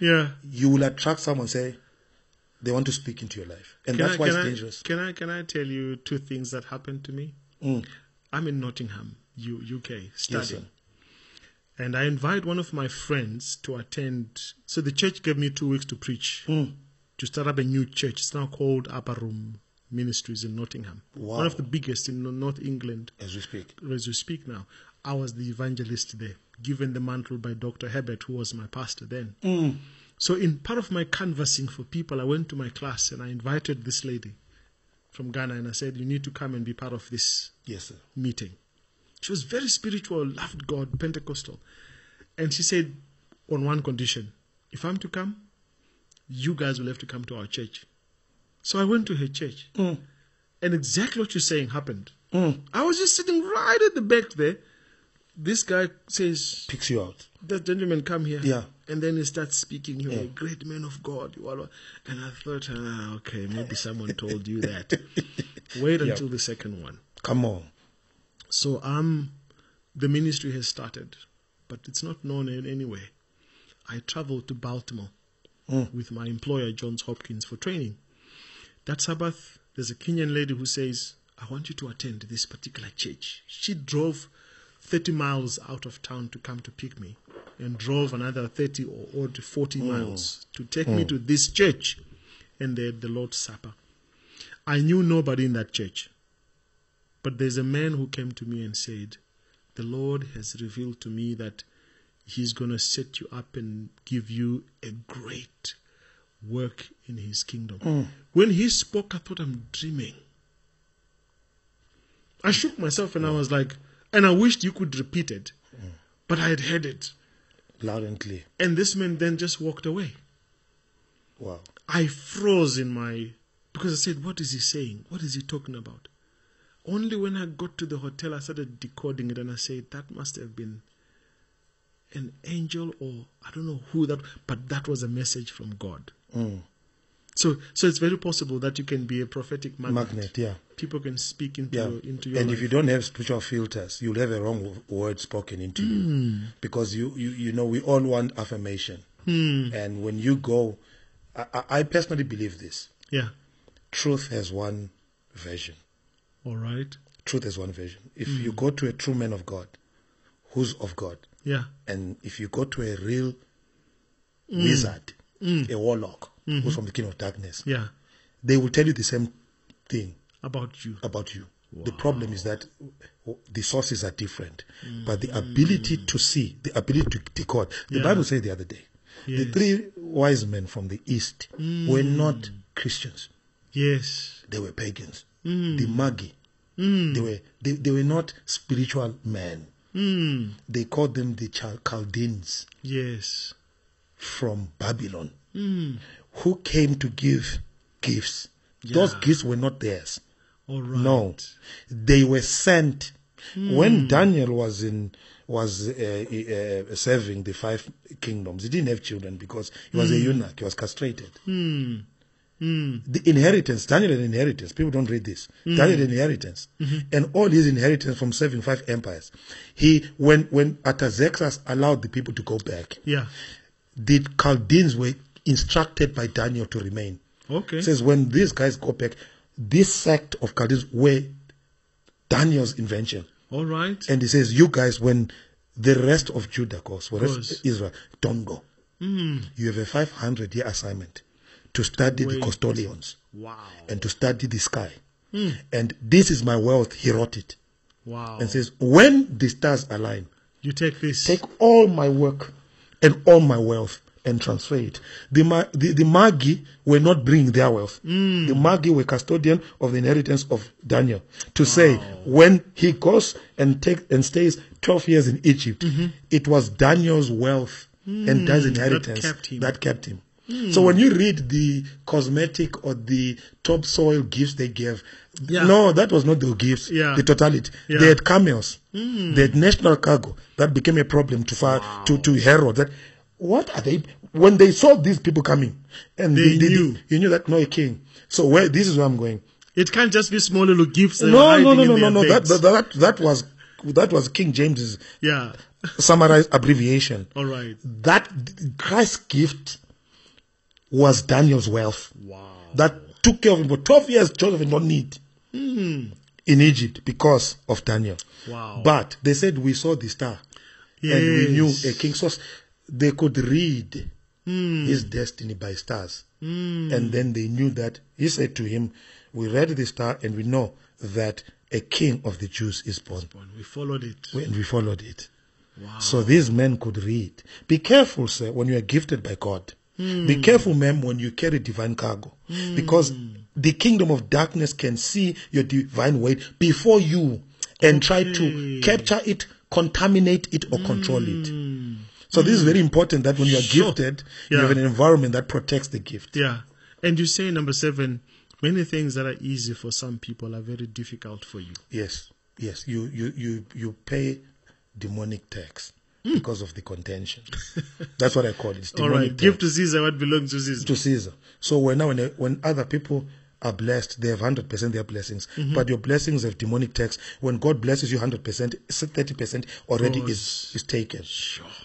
Yeah. you will attract someone say they want to speak into your life. And Can that's I, why it's I, dangerous. Can I can I tell you two things that happened to me? Mm. I'm in Nottingham, U, UK, studying. and I invite one of my friends to attend. So the church gave me two weeks to preach, Mm. to start up a new church. It's now called Upper Room Ministries in Nottingham. Wow. One of the biggest in North England As we speak. as we speak now. I was the evangelist there, given the mantle by Dr. Herbert, who was my pastor then. Mm. So, in part of my canvassing for people, I went to my class and I invited this lady from Ghana and I said, You need to come and be part of this Yes, sir. meeting. She was very spiritual, loved God, Pentecostal. And she said, On one condition, if I'm to come, you guys will have to come to our church. So I went to her church. Mm. And exactly what you're saying happened. Mm. I was just sitting right at the back there. This guy says, Picks you out. that gentleman come here. Yeah. And then he starts speaking, you're Yeah. a great man of God. You are, and I thought, ah, okay, maybe [laughs] someone told you that. Wait Yeah. until the second one. Come on. So um, the ministry has started, but it's not known in any way. I traveled to Baltimore Mm. with my employer, Johns Hopkins, for training. That Sabbath, there's a Kenyan lady who says, I want you to attend this particular church. She drove 30 miles out of town to come to pick me and drove another 30 or, to 40 mm. miles to take me mm. to this church. And they had the Lord's Supper. I knew nobody in that church. But there's a man who came to me and said, The Lord has revealed to me that He's going to set you up and give you a great work in His kingdom. Mm. When He spoke, I thought I'm dreaming. I shook myself and I was like, and I wished you could repeat it, but I had heard it. Loud and clear. And this man then just walked away. Wow. I froze in my because I said, "What is he saying? What is he talking about?" Only when I got to the hotel, I started decoding it, and I said, "That must have been an angel, or I don't know who that, but that was a message from God." Mm. So, so it's very possible that you can be a prophetic magnet. Magnet, yeah. People can speak into Yeah. your, into your and life. if you don't have spiritual filters, you'll have a wrong word spoken into Hmm. you. Because you, you, you know, we all want affirmation. Hmm. And when you go, I, I- personally believe this yeah, truth has one version. all right, Truth has one version. If Hmm. you go to a true man of God, who's of God, yeah, and if you go to a real Hmm. wizard, a warlock, who's mm-hmm. from the kingdom of darkness, yeah, they will tell you the same thing about you. about you. The problem is that the sources are different, but the mm. ability to see, the ability to decode. The Yeah. Bible said the other day, the three wise men from the east were mm. not Christians; Yes, they were pagans. Mm. The Magi, they were they, they were not spiritual men. mm. They called them the Chaldeans. yes, from Babylon. Who came to give gifts. Those gifts were not theirs. All right. No, they were sent when Daniel was in was uh, uh, serving the five kingdoms. He didn't have children because he was a eunuch. He was castrated. Hmm. Hmm. The inheritance, Daniel had inheritance. People don't read this. Daniel had inheritance, and all his inheritance from serving five empires. He when when Artaxerxes allowed the people to go back, Yeah. the Chaldeans were instructed by Daniel to remain. Okay. It says when these guys go back, this sect of Chaldeans were Daniel's invention. All right. And he says, you guys, when the rest of Judah goes, when the rest of Israel, don't go. Hmm. You have a 500 year assignment to study the Wait. custodians Wow. and to study the sky. Hmm. And this is my wealth. He wrote it Wow. and says, when the stars align, you take this. take all my work and all my wealth and transfer it. The, the, the Magi were not bringing their wealth. Hmm. The Magi were custodian of the inheritance of Daniel. To say, when he goes and take and stays 12 years in Egypt, mm-hmm. it was Daniel's wealth hmm. and Daniel's inheritance kept him. that kept him. Hmm. So when you read the cosmetic or the topsoil gifts they gave, Yeah. no, that was not the gifts. Yeah. The totality. Yeah. They had camels. They had national cargo. That became a problem to far, to to Herod. That what are they? When they saw these people coming, and They they, knew. you knew that no a king. So where this is where I'm going. It can't just be small little gifts. No, no, no, no, no, no. That, that that that was that was King James's yeah. summarized abbreviation. [laughs] All right. That Christ's gift was Daniel's wealth. Wow. That took care of him for 12 years. Joseph did not need Hmm. in Egypt because of Daniel. Wow. But they said we saw the star and we knew a king. So they could read Hmm. his destiny by stars. Hmm. And then they knew that he said to him, We read the star and we know that a king of the Jews is born. We followed it. And we followed it. Wow. So these men could read. Be careful, sir, when you are gifted by God. Hmm. Be careful, ma'am, when you carry divine cargo. Hmm. Because the kingdom of darkness can see your divine weight before you and try to capture it, contaminate it, or control it. So this is very mm. important that when you are Sure. gifted, you have an environment that protects the gift. Yeah. And you say, number seven, many things that are easy for some people are very difficult for you. Yes, yes. You you you you pay demonic tax hmm. because of the contention. That's what I call it. [laughs] All tax. Give to Caesar what belongs to Caesar. to Caesar. So when now when, when other people are blessed, they have hundred percent their blessings, Mm-hmm. but your blessings have demonic tax. When God blesses you hundred percent, thirty percent already is is taken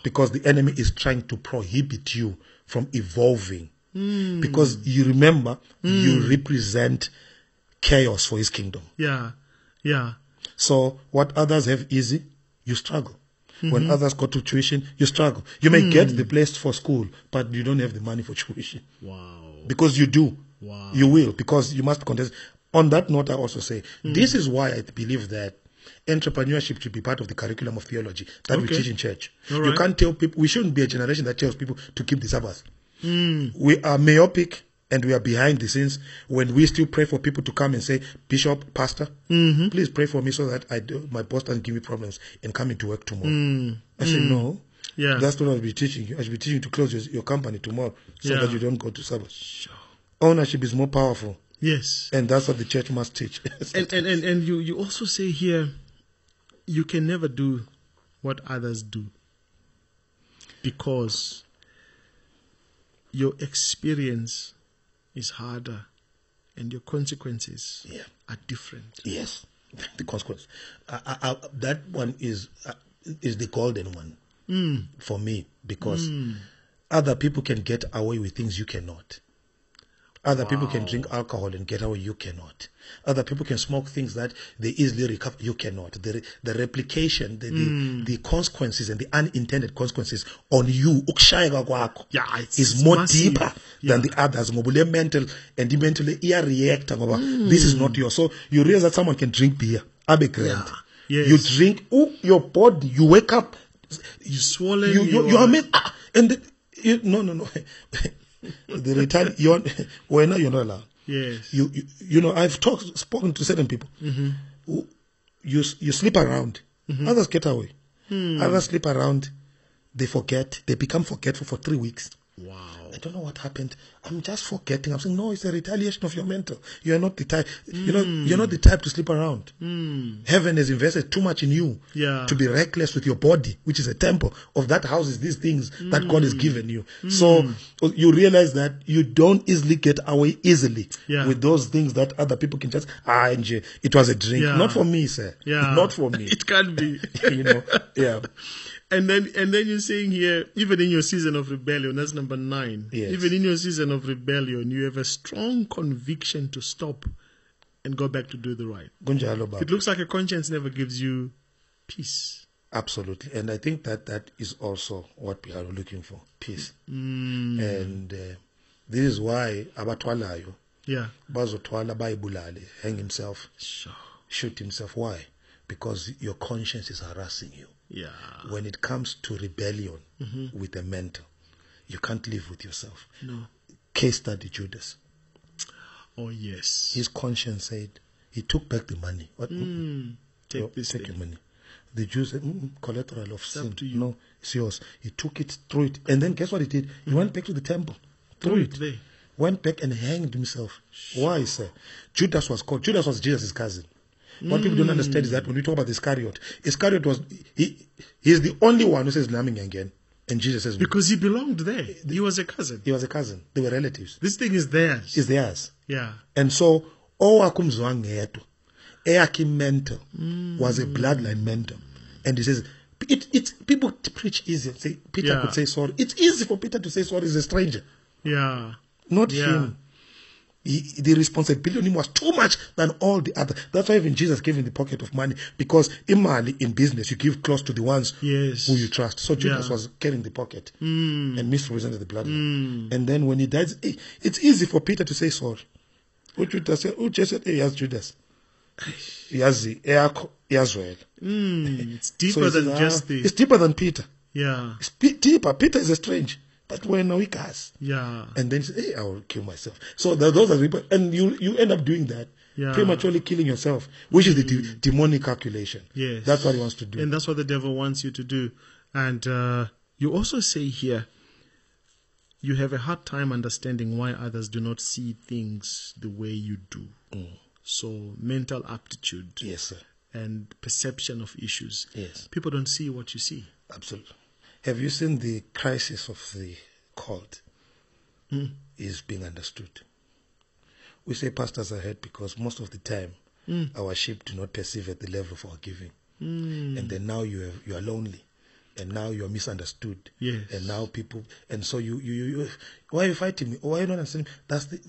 because the enemy is trying to prohibit you from evolving. Hmm. Because you remember, you represent chaos for His kingdom. Yeah. Yeah. So what others have easy, you struggle. Mm-hmm. When others go to tuition, you struggle. You may get Hmm. the place for school, but you don't have the money for tuition Wow. because you do. Wow. You will because you must contest. On that note, I also say this is why I believe that entrepreneurship should be part of the curriculum of theology that we teach in church. All You can't tell people. We shouldn't be a generation that tells people to keep the Sabbath. Hmm. We are myopic and we are behind the scenes when we still pray for people to come and say, Bishop, Pastor, Mm-hmm. please pray for me so that I do, my boss doesn't give me problems in coming to work tomorrow. Mm. I say, no. Yeah. That's what I'll be teaching you. I should be teaching you to close your, your company tomorrow so Yeah. that you don't go to Sabbath. Ownership is more powerful, Yes. and that's what the church must teach. [laughs] And, and, and, and you, you also say here, you can never do what others do because your experience is harder and your consequences Yeah. are different. yes, [laughs] the consequence. I, I, I, that one is uh, is the golden one Mm. for me because other people can get away with things you cannot. Other people can drink alcohol and get away. You cannot. Other people can smoke things that they easily recover. You cannot. The, the replication, the, the, the consequences and the unintended consequences on you, ukushayeka kwakho, Yeah, it's- is it's more massive. deeper Yeah. than the others. Ngoba mental and the mentally react. This is not yours. So you realize that someone can drink beer. Abe grand. Yeah. You drink. Ooh, your body. You wake up. You swallow You you, you are made. Ah, and the, you, no no no. [laughs] the return. You're when you're not allowed. Yes. You, you you know I've talked spoken to certain people. Mm-hmm. Who, you you sleep around. Mm-hmm. Others get away. Hmm. Others sleep around. They forget. They become forgetful for three weeks. Wow. I don't know what happened. I'm just forgetting. I'm saying, no, it's a retaliation of your mental. You are not the type, you know, hmm. you're not the type to sleep around. Hmm. Heaven has invested too much in you Yeah. to be reckless with your body, which is a temple of that houses these things that God has hmm. given you. So oh, you realize that you don't easily get away easily Yeah. with those things that other people can just, ah, NJ, it was a drink. Yeah. Not for me, sir. Yeah. Not for me. [laughs] It can't be. [laughs] you know, yeah. [laughs] And then and then you're saying here, even in your season of rebellion, that's number nine. Yes. Even in your season of rebellion, you have a strong conviction to stop and go back to do the right. It looks like a conscience never gives you peace. Absolutely, and I think that that is also what we are looking for: peace. Mm. And uh, this is why abathwalayo Yeah. bazothwala bayibulale, hang himself, Sure. shoot himself. Why? Because your conscience is harassing you. Yeah. When it comes to rebellion with the mental, you can't live with yourself. No. Case study Judas. Oh yes. His conscience said he took back the money. What? Mm. Take this take thing. your money. The Jews said, mm, collateral of sin. to you. No, it's yours. He took it, threw it, and then guess what he did? He went back to the temple, threw it, it went back and hanged himself. Why, sir? Judas was called. Judas was Jesus' cousin. What people don't understand is that when we talk about the Iscariot, Iscariot was he. He's the only one who says "Naming again," and Jesus says. Because he belonged there. He was a cousin. he was a cousin. They were relatives. This thing is theirs. It's theirs. yeah. And so, owakumzwa ngedwa, eyakhe mental was a bloodline mental. And he says, it, it's people preach easy. Say Peter Yeah. could say sorry. It's easy for Peter to say sorry. He's a stranger, Yeah. not Yeah. him. He, the responsibility on him was too much than all the other. That's why even Jesus gave him the pocket of money because imali in business you give close to the ones Yes. who you trust. So Judas Yeah. was carrying the pocket and misrepresented the bloodline. And then when he died, it- it's easy for Peter to say sorry. ujudas ujesu said hey yazi judas yazi eyakho iyazwela Mm, it's [laughs] So deeper he than just "Ah, the. it's deeper than peter Yeah. it's pe- deeper peter is a strange but when we guys Yeah. and then he said hey i will kill myself so th- those are the people and you you end up doing that Yeah. prematurely killing yourself which is the de- demonic calculation Yes. that's what he wants to do And that's what the devil wants you to do. And uh, you also say here, you have a hard time understanding why others do not see things the way you do. So, mental aptitude yes sir and perception of issues. yes People don't see what you see. absolutely have you seen the crisis of the cult Hmm. is being understood we say pastors are hurt because most of the time Hmm. our sheep do not perceive at the level of our giving Mm. and then now you have, you are lonely and now you are misunderstood Yes. and now people and so you you, you, you why are you fighting me why are you not understanding me? that's the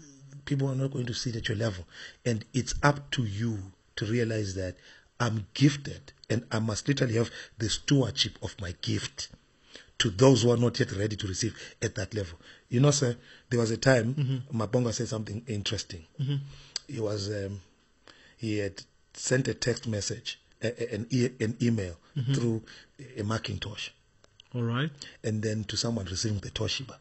people are not going to see it at your level and it's up to you to realize that i'm gifted and i must literally have the stewardship of my gift to those who are not yet ready to receive at that level you know sir there was a time Mm-hmm. mabonga said something interesting he was um, he had sent a text message, an, e- an email Mm-hmm. through a Macintosh, All right. and then to someone receiving the Toshiba,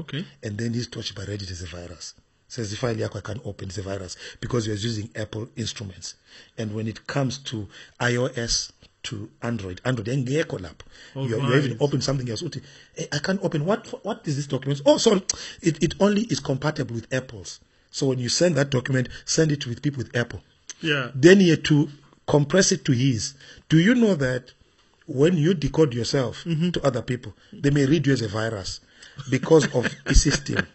Okay. and then his Toshiba read it as a virus. Says the file yako I can't open it's a virus because you're using Apple instruments, and when it comes to iOS to Android, Android engekho lapho. All you, you even open something else. Uthi, "Eh, I can't open. What what is this document? Oh, sorry, it it only is compatible with Apple's. So when you send that document, send it with people with Apple. Yeah. Then you to compress it to his. Do you know that when you decode yourself to other people, they may read you as a virus because of the system.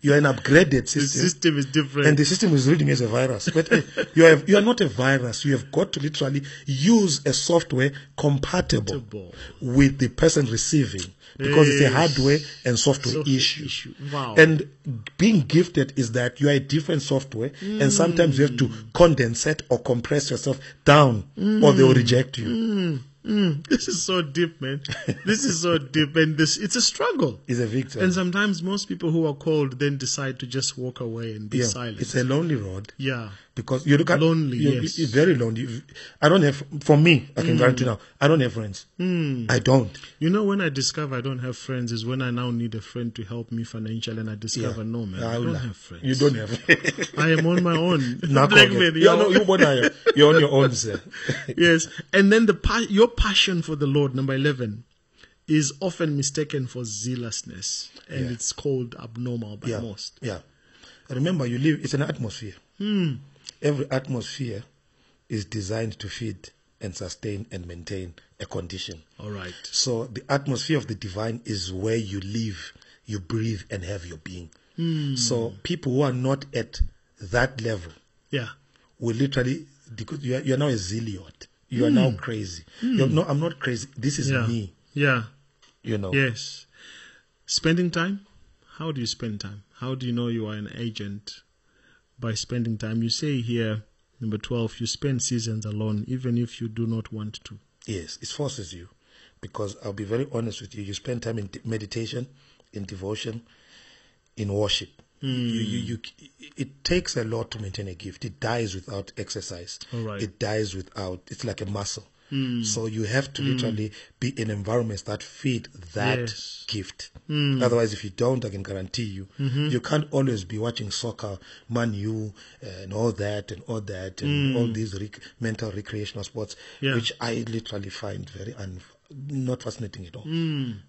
You are an upgraded system. The system. is different. and the system is reading as a virus. But eh, you, have, you are not a virus. You have got to literally use a software compatible Compatible. with the person receiving because it's a hardware and software, Software issue. issue. Wow. And being gifted is that you are a different software, and sometimes you have to condensate or compress yourself down, or they will reject you. Mm, Mm, this is so deep, man. this is so [laughs] deep, and this it's a struggle. It's a victory. And sometimes most people who are called then decide to just walk away and be yeah, silent. it's a lonely road. yeah. Because you look at Lonely, you're, yes. you're very lonely. I don't have for me. I can guarantee now. I don't have friends. I don't. You know, when I discover I don't have friends is when I now need a friend to help me financially, and I discover no, man, I, will don't have friends. You don't have. [laughs] I am on my own. Nakho Black ke. man, Yeah, no, you are. You're on your own, sir. [laughs] yes, and then the pa- your passion for the Lord, number eleven, is often mistaken for zealousness, and Yeah. it's called abnormal by yeah, most. yeah. Remember, you live. It's an atmosphere. Hmm. Every atmosphere is designed to feed and sustain and maintain a condition. All right. So the atmosphere of the divine is where you live, you breathe, and have your being. Hmm. So people who are not at that level Yeah. will literally because you are, you are now a zealot. You are now crazy. You're, no, I'm not crazy. This is Hmm. Yeah. me. Yeah. You know. Yes. Spending time? How do you spend time? How do you know you are an agent? By spending time. You say here, number 12, you spend seasons alone, even if you do not want to. Yes, it forces you. Because I'll be very honest with you. You spend time in meditation, in devotion, in worship. Hmm. You, you, you, it takes a lot to maintain a gift. It dies without exercise. All right. It dies without. It's like a muscle. Hmm. So you have to literally hmm. be in environments that feed that Yes. gift. Hmm. Otherwise, if you don't, I can guarantee you, mm-hmm. you can't always be watching soccer, Man U, and all that, and all that, and all these rec- mental recreational sports, Yeah. which I literally find very un- not fascinating at all.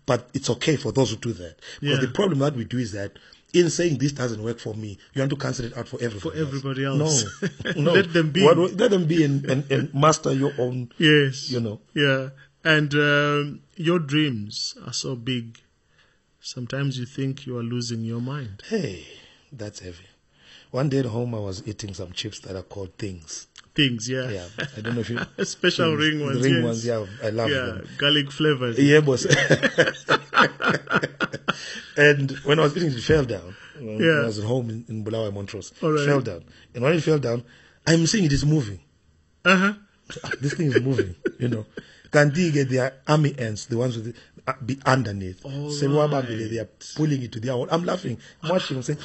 But it's okay for those who do that. Because Yeah. the problem that we do is that in saying this doesn't work for me, you want to cancel it out for everybody. For everybody else. No, [laughs] no. Let them be. What- let them be and, and, and master your own. Yes. You know. Yeah. And um, your dreams are so big. Sometimes you think you are losing your mind. Hey, that's heavy. One day at home, I was eating some chips that are called things. Things, yeah. Yeah, I don't know if you [laughs] Special things. ring ones. Ring yes. ones, yeah, I love yeah, them. garlic flavors. Yeah, boss. [laughs] and when I was eating, it fell down. When Yeah. I was at home in, in Bulawayo, Montrose. Right. It fell down. And when it fell down, I'm seeing it is moving. Uh huh. [laughs] this thing is moving, you know. Kanti get their army ants, the ones with the, uh, be underneath. All So wabambile, they are pulling it to their wall. I'm laughing, I'm watching, I'm saying,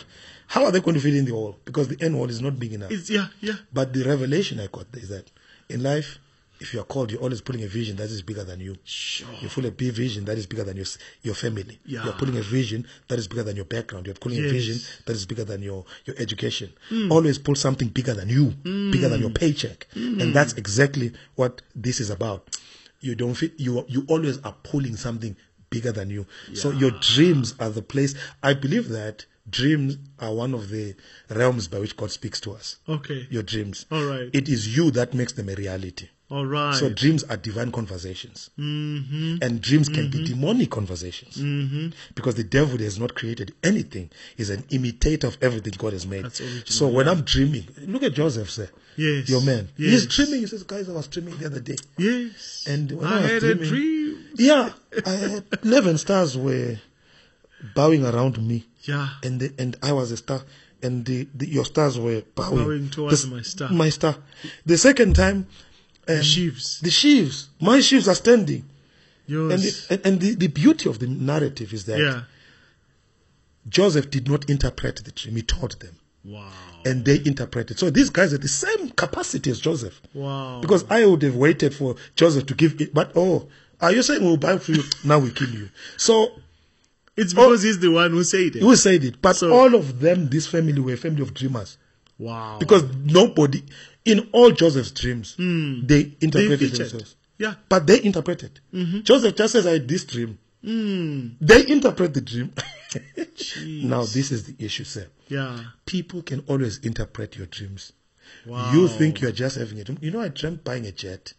how are they going to fit in the hole? Because the end wall is not big enough. It's yeah, yeah. But the revelation I got is that in life, if you are called, you're always pulling a vision that is bigger than you. Sure. You pull a big vision that is bigger than your your family. Yeah. You're pulling a vision that is bigger than your background. You're pulling Yes. a vision that is bigger than your, your education. Hmm. Always pull something bigger than you, bigger than your hmm. paycheck. Hmm. And that's exactly what this is about. You don't fit, you, you always are pulling something bigger than you. So your dreams are the place. I believe that dreams are one of the realms by which God speaks to us. Okay. Your dreams. All right. It is you that makes them a reality. All right. So dreams are divine conversations. mm-hmm. And dreams can be demonic conversations. Mm-hmm. Because the devil has not created anything. He's an imitator of everything God has made. So when I'm dreaming, look at Joseph, sir. Yes. Your man. He's dreaming. He says, guys, I was dreaming the other day. Yes. And when I I had a dream. Yeah. I had [laughs] 11 stars were bowing around me. Yeah. And the, and I was a star. And the, the, your stars were bowing, Bowing towards The- my star. My star. The second time, um, sheaves. The sheaves. My sheaves are standing. Yours. And, the, and, and the, the beauty of the narrative is that yeah. Joseph did not interpret the dream, he taught them. Wow. And they interpreted. So these guys are the same capacity as Joseph. Wow. Because I would have waited for Joseph to give it, but oh, are you saying we'll buy for you? [laughs] Now we kill you. So it's because he's the one who said it. who said it? But So- all of them, this family, were a family of dreamers. wow. Because nobody, in all Joseph's dreams, they Hmm. they interpreted featured. themselves. Yeah. But they interpreted. Joseph just says, I had this dream. Mm. They interpret the dream. [laughs] Now, this is the issue, sir. Yeah. People can always interpret your dreams. Wow. You think you're just having a dream. You know, I dreamt buying a jet.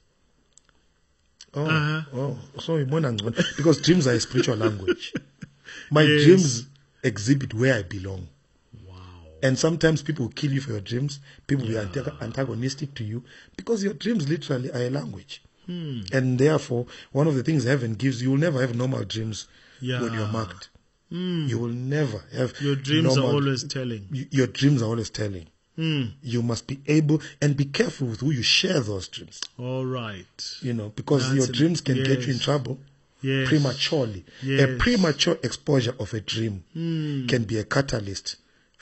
Oh, Uh-huh. oh, sorry, more than one. because dreams are a spiritual language. [laughs] My Yes. dreams exhibit where I belong. And sometimes people will kill you for your dreams. People will be antagonistic to you because your dreams literally are a language. Hmm. And therefore, one of the things heaven gives you will never have normal dreams when you're marked. You will never have Your dreams are always telling. Your dreams are always telling. Mm. You must be able and be careful with who you share those dreams. All right. You know, because That's your dreams can get you in trouble Yes. prematurely. A premature exposure of a dream Mm. can be a catalyst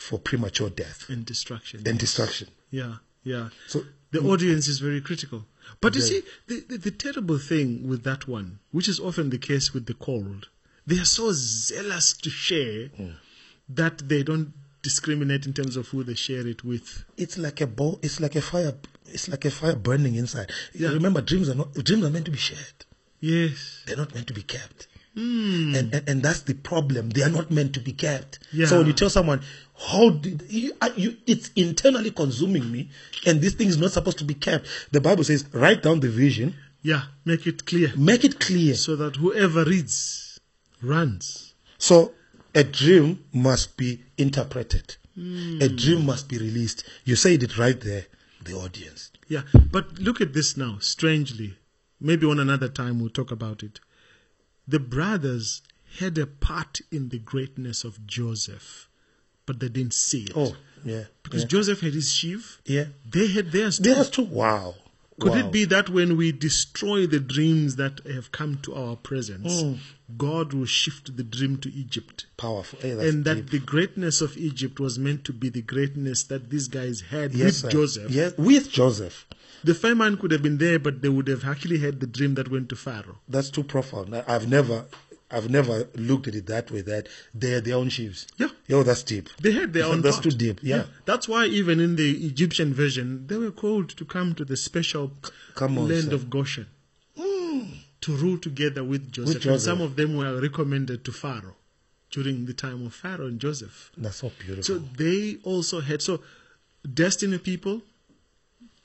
for premature death And destruction. and destruction. Yeah. Yeah. So The audience is very critical. But you see, the, the, the terrible thing with that one, which is often the case with the cold, they are so zealous to share Hmm. that they don't discriminate in terms of who they share it with. it's like a ball. It's like a fire. It's like a fire burning inside. Yeah. Remember, dreams are not dreams are meant to be shared. Yes. They're not meant to be kept. And, and and that's the problem. They are not meant to be kept. Yeah. So when you tell someone, hold it, you, you, it's internally consuming me, and this thing is not supposed to be kept. The Bible says, write down the vision, Yeah, make it clear make it clear. so that whoever reads runs. So a dream must be interpreted. Hmm. A dream must be released. You said it right there, the audience. Yeah, but look at this now. Strangely, maybe on another time we'll talk about it. The brothers had a part in the greatness of Joseph, but they didn't see it. Oh, yeah. because yeah. Joseph had his sheaf, yeah. they had theirs too. There's two. Wow. Could Wow. it be that when we destroy the dreams that have come to our presence, Hmm. God will shift the dream to Egypt? powerful? Hey, and that deep. the greatness of Egypt was meant to be the greatness that these guys had yes, with sir. Joseph. Yes, with Joseph. The famine could have been there, but they would have actually had the dream that went to Pharaoh. That's too profound. I've never, I've never looked at it that way. That they're their own sheaves. Yeah. Yo, oh, that's deep. They had their [laughs] own That's part. too deep. Yeah. That's why even in the Egyptian version, they were called to come to the special on, land sir. of Goshen mm. to rule together with Joseph. And Joseph. some of them were recommended to Pharaoh during the time of Pharaoh and Joseph. That's so beautiful. So they also had so destiny people.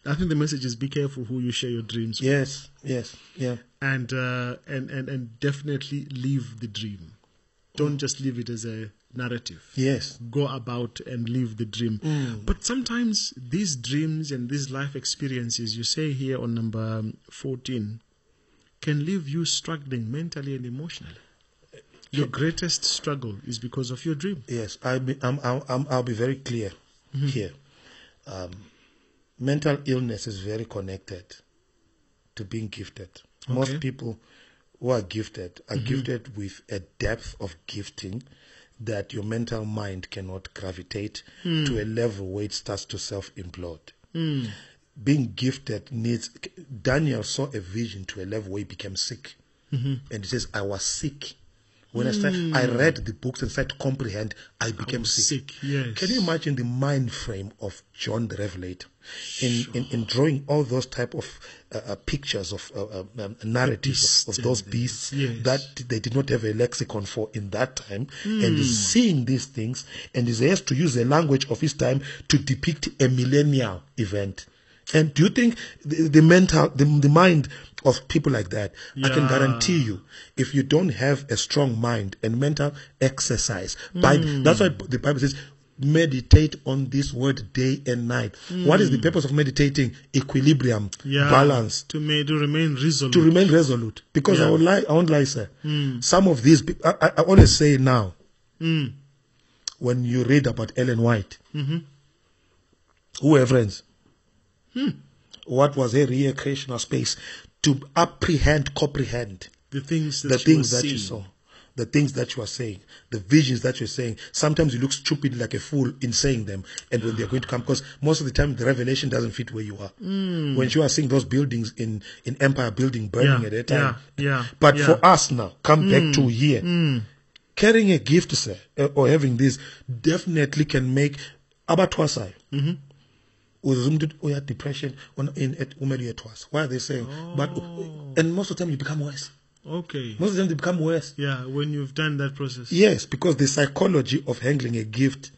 I think the message is be careful who you share your dreams with, yes, yes, yeah. and uh, and and and definitely live the dream. Don't just leave it as a narrative. Yes. Go about and live the dream. But sometimes these dreams and these life experiences, you say here on number um, 14, can leave you struggling mentally and emotionally. Your greatest struggle is because of your dream. Yes, I be, I'm, I'm, I'm, I'll be very clear here. Um, mental illness is very connected to being gifted. Most people who are gifted are mm-hmm. gifted with a depth of gifting that your mental mind cannot gravitate hmm. to a level where it starts to self implode. Hmm. Being gifted needs. Daniel saw a vision to a level where he became sick. Mm-hmm. And he says, I was sick. When I started, I read the books and started to comprehend, I became was sick. sick, yes. Can you imagine the mind frame of John the Revelator in, in, in drawing all those type of uh, uh, pictures of uh, uh, um, narratives of, of those beasts yes. that they did not have a lexicon for in that time, and Hmm. seeing these things, and he has to use the language of his time to depict a millennial event. And do you think the, the mental, the, the mind of people like that, I can guarantee you, if you don't have a strong mind and mental exercise, hmm. by, that's why the Bible says, meditate on this word day and night. What is the hmm. purpose of meditating? Equilibrium, Yeah, balance, to, to remain resolute. to remain resolute. Because I Yeah. won't lie, I won't lie, sir. Hmm. Some of these, I, I, I always say now, Mm. when you read about Ellen White, mm-hmm. who were friends? Hmm. What was her recreational space to apprehend, comprehend the things that the you things that you saw, the things that you are saying, the visions that you're saying. Sometimes you look stupid like a fool in saying them, and when they're going to come, because most of the time the revelation doesn't fit where you are. Hmm. When you are seeing those buildings in in Empire Building burning Yeah, at that time, yeah, yeah, But yeah. for us now, come back hmm, to here, carrying a gift, sir, or having this definitely can make abatwasai. Mm-hmm. Uya depression on in at umeli etwas. Why are they saying? But and most of the time you become worse. Okay. Most of them they become worse. Yeah, when you've done that process. Yes, because the psychology of handling a gift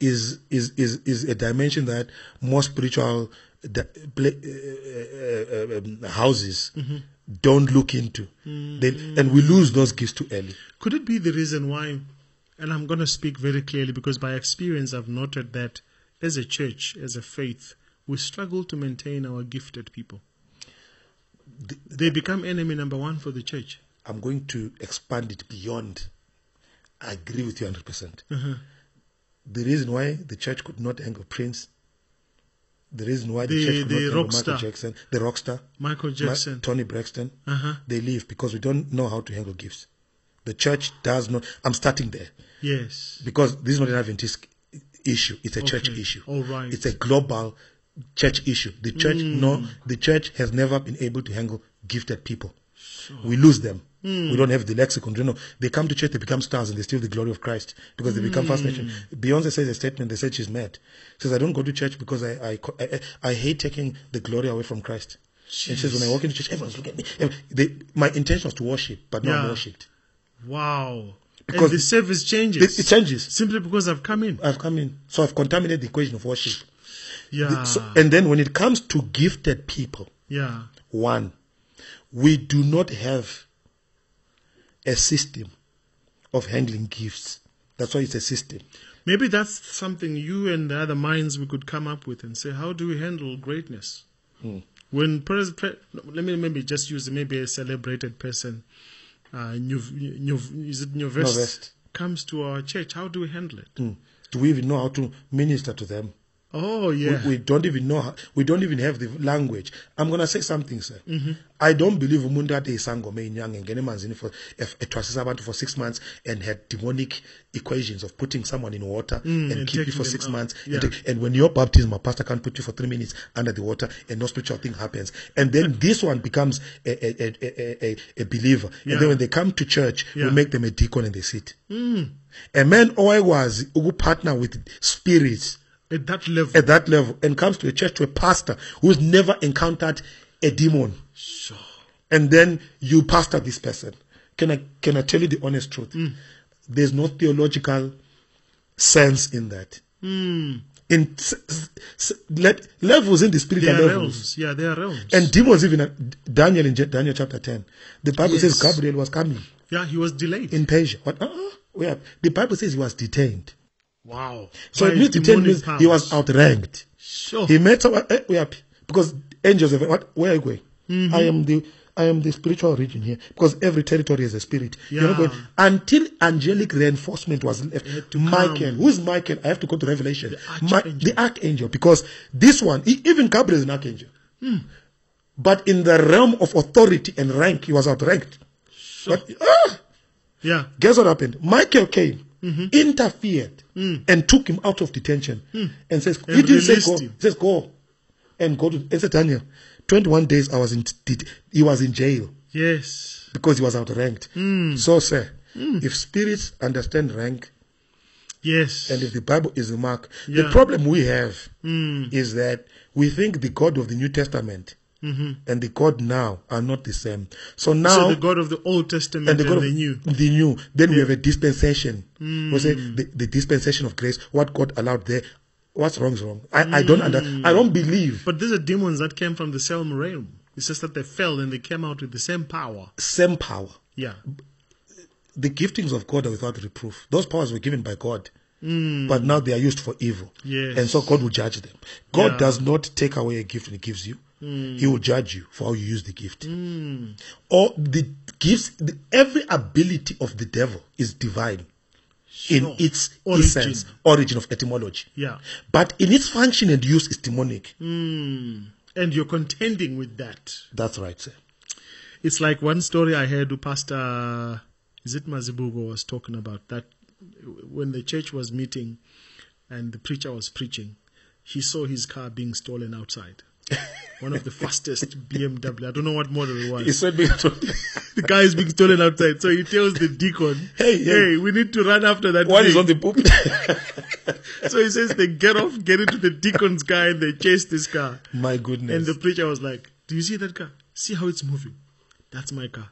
is is is, is a dimension that most spiritual pla- uh, uh, uh, um, houses don't look into. They, and we lose those gifts too early. Could it be the reason why, and I'm going to speak very clearly because by experience I've noted that as a church, as a faith, we struggle to maintain our gifted people. They become enemy number one for the church. I'm going to expand it beyond. I agree with you 100%. percent The reason why the church could not handle Prince, the reason why the, The- church could the not handle Michael. Jackson, the rock star, Michael Ma- Jackson. Toni Braxton, Uh-huh. they leave because we don't know how to handle gifts. The church does not. I'm starting there Yes. because this is not an Adventist issue. It's a church Okay. issue. All right. It's a global church issue. The church, hmm. no, the church has never been able to handle gifted people. We lose them. Hmm. We don't have the lexicon. You know, they come to church, they become stars, and they steal the glory of Christ because they become fascination. Hmm. Beyonce says a statement. They said she's mad. She says, "I don't go to church because I I, I, I hate taking the glory away from Christ." And she says, "When I walk into church, everyone's looking at me. They, my intention was to worship, but not Yeah. worshipped." Wow. Because and the service changes. It, it changes. Simply because I've come in. I've come in, so I've contaminated the equation of worship. Yeah. So, and then when it comes to gifted people, yeah. one, we do not have a system of handling gifts. That's why it's a system. Maybe that's something you and the other minds we could come up with and say, how do we handle greatness? Hmm. When pres- pre- let me maybe just use maybe a celebrated person, uh, New, New, is it New Vest. comes to our church. How do we handle it? Hmm. Do we even know how to minister to them? Oh yeah, We, we don't even know. We don't even have the language. I'm gonna say something, sir. Mm-hmm. I don't believe umuntu ade isangoma inyanga engene emanzini for ethwasisa abantu for six months and had demonic equations of putting someone in water and, Mm, and keep you for six out. months. Yeah. And, and when your baptism, a pastor can't put you for three minutes under the water and no spiritual thing happens. And then [laughs] this one becomes a, a, a, a, a, believer. Yeah. And then when they come to church, Yeah. we make them a deacon and they sit. A man owayekwazi partner with spirits at that level. at that level and comes to a church to a pastor who's never encountered a demon sure. and then you pastor this person can i can i tell you the honest truth Mm. there's no theological sense in that Mm. in s- levels in the spiritual There are levels realms. Yeah, there are realms. and demons even daniel in Je- daniel chapter 10 the bible Yes. says gabriel was coming yeah, he was delayed. in persia what uh-uh, where the bible says he was detained wow. so it means detained demonic means he was outranked Sure. He met someone. Eh, we are, because angels. Have, what? Where are you going? Mm-hmm. I am the. I am the spiritual region here because every territory has a spirit. You're not Yeah. going, until angelic reinforcement was left. to Michael, come. who is Michael? I have to go to Revelation. The archangel. the archangel, because this one, even Gabriel is an archangel, Hmm. but in the realm of authority and rank, he was outranked. But ah, yeah. guess what happened? Michael came, Mm-hmm. interfered, and took him out of detention, and says. And "He didn't say go. him. Says go, and go to." And said, "Daniel, twenty-one days I was in. He was in jail Yes. because he was outranked. Hmm. So, sir, if spirits understand rank, Yes. and if the Bible is the mark, the Yeah. Hmm. problem we have is that we think the God of the New Testament and the God now are not the same. So now Mm-hmm. so the God of the Old Testament and and the God the, of New. the new. Then we have a dispensation. We say Hmm. the, the dispensation of grace. What God allowed there. What's wrong is wrong. I, I don't under. I don't believe But these are demons that came from the same realm. It's just that they fell and they came out with the same power. same power. Yeah. The giftings of God are without reproof. Those powers were given by God. But now they are used for evil. Yes. And so God will judge them. God Yeah. does not take away a gift He gives you. Hmm. He will judge you for how you use the gift. Or the gifts, the, every ability of the devil is divine in its Origin. essence, origin of etymology. Yeah. But in its function and use is demonic. Mm. And you're contending with that. That's right, sir. It's like one story I heard Pastor, is it Mazibugo was talking about that when the church was meeting and the preacher was preaching, he saw his car being stolen outside. One of the fastest BMW. I don't know what model it was. He said, [laughs] the car is being stolen outside. So he tells the deacon, Hey, hey. we need to run after that. one is on the pulpit. [laughs] So he says they get off, get into the deacon's car, and they chase this car. My goodness. And the preacher was like, Do you see that car? See how it's moving? That's my car.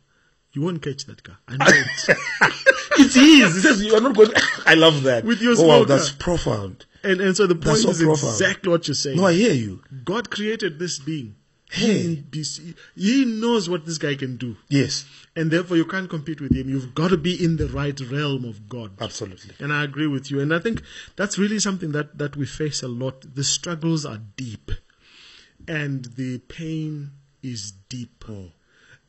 You won't catch that car. I know it. [laughs] It's his. He says you are not going. I love that. With your oh, wow, that's profound. And, and so the point is profound. exactly what you're saying. No, I hear you. God created this being. Hey. He, he knows what this guy can do. Yes, And therefore, you can't compete with him. You've got to be in the right realm of God. absolutely. And I agree with you. And I think that's really something that, that we face a lot. The struggles are deep, and the pain is deep,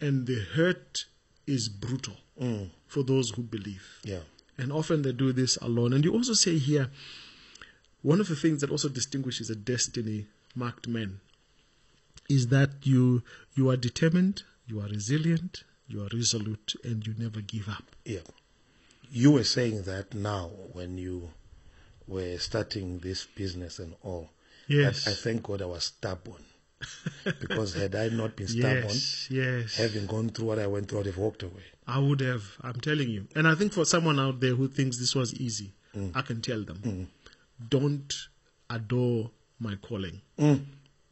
and the hurt is brutal mm. for those who believe. Yeah. And often they do this alone. And you also say here, one of the things that also distinguishes a destiny marked man is that you you are determined, you are resilient, you are resolute, and you never give up. Yeah. You were saying that now when you were starting this business and all. Yes. I, I thank God I was stubborn. because had I not been [laughs] stubborn, Yes, yes. having gone through what I went through, I'd have walked away. I would have. I'm telling you. And I think for someone out there who thinks this was easy, mm. I can tell them mm. Don't adore my calling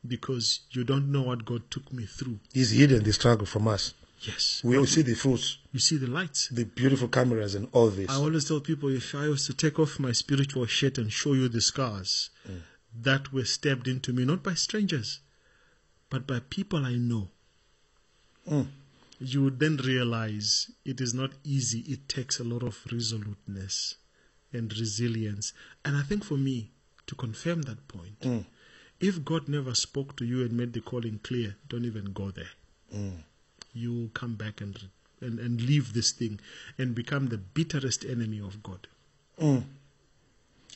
because you don't know what God took me through. He's hidden the struggle from us. Yes. We will see the fruits, You see the lights. the beautiful cameras, and all this. I always tell people if I was to take off my spiritual shirt and show you the scars that were stabbed into me, not by strangers, but by people I know, Mm. you would then realize it is not easy. It takes a lot of resoluteness and resilience. And I think for me, to confirm that point, Mm. if God never spoke to you and made the calling clear, don't even go there. Mm. You will come back and, and, and leave this thing and become the bitterest enemy of God. Mm.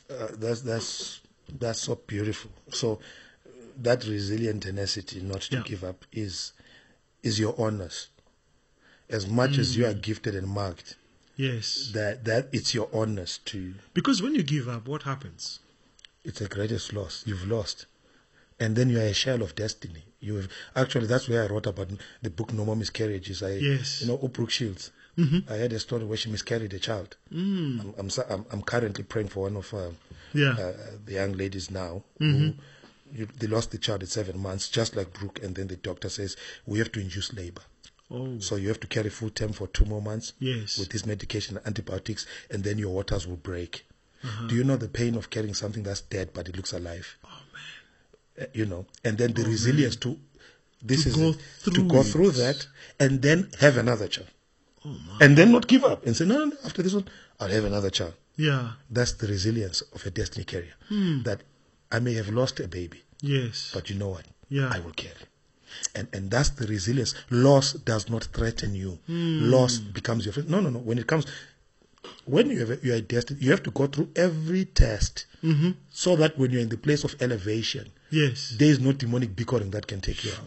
Uh, that's that's that's so beautiful. So uh, that resilient tenacity, not to Yeah. give up, is is your honors. As much as you are Mm. gifted and marked, Yes. that that it's your honors to. Because when you give up, what happens? It's the greatest loss. You've lost, and then you are a shell of destiny. You have actually that's where I wrote about the book No More Miscarriages. I Yes. you know Brooke Shields. Mhm. I had a story where she miscarried a child. Mm. I'm, I'm, I'm, currently praying for one of uh, Yeah. uh, the young ladies now Mhm. who you, they lost the child at seven months, just like Brooke, and then the doctor says we have to induce labor. Oh. So you have to carry full term for two more months Yes. with this medication and antibiotics, and then your waters will break. Uh-huh. Do you know the pain of carrying something that's dead but it looks alive? Oh man. Uh, you know, and then the Oh, resilience to this To is go it, to through go it. through that, and then have another child, Oh and then not give up and say no, no, no after this one I'll have another child. Yeah. That's the resilience of a destiny carrier. Hmm. That I may have lost a baby, Yes. but you know what? Yeah. I will carry. And and that's the resilience. Loss does not threaten you. Hmm. Loss becomes your friend. No, no, no. When it comes, when you have you are destined, you have to go through every test, Mhm. so that when you're in the place of elevation, Yes. there is no demonic bickering that can take you out.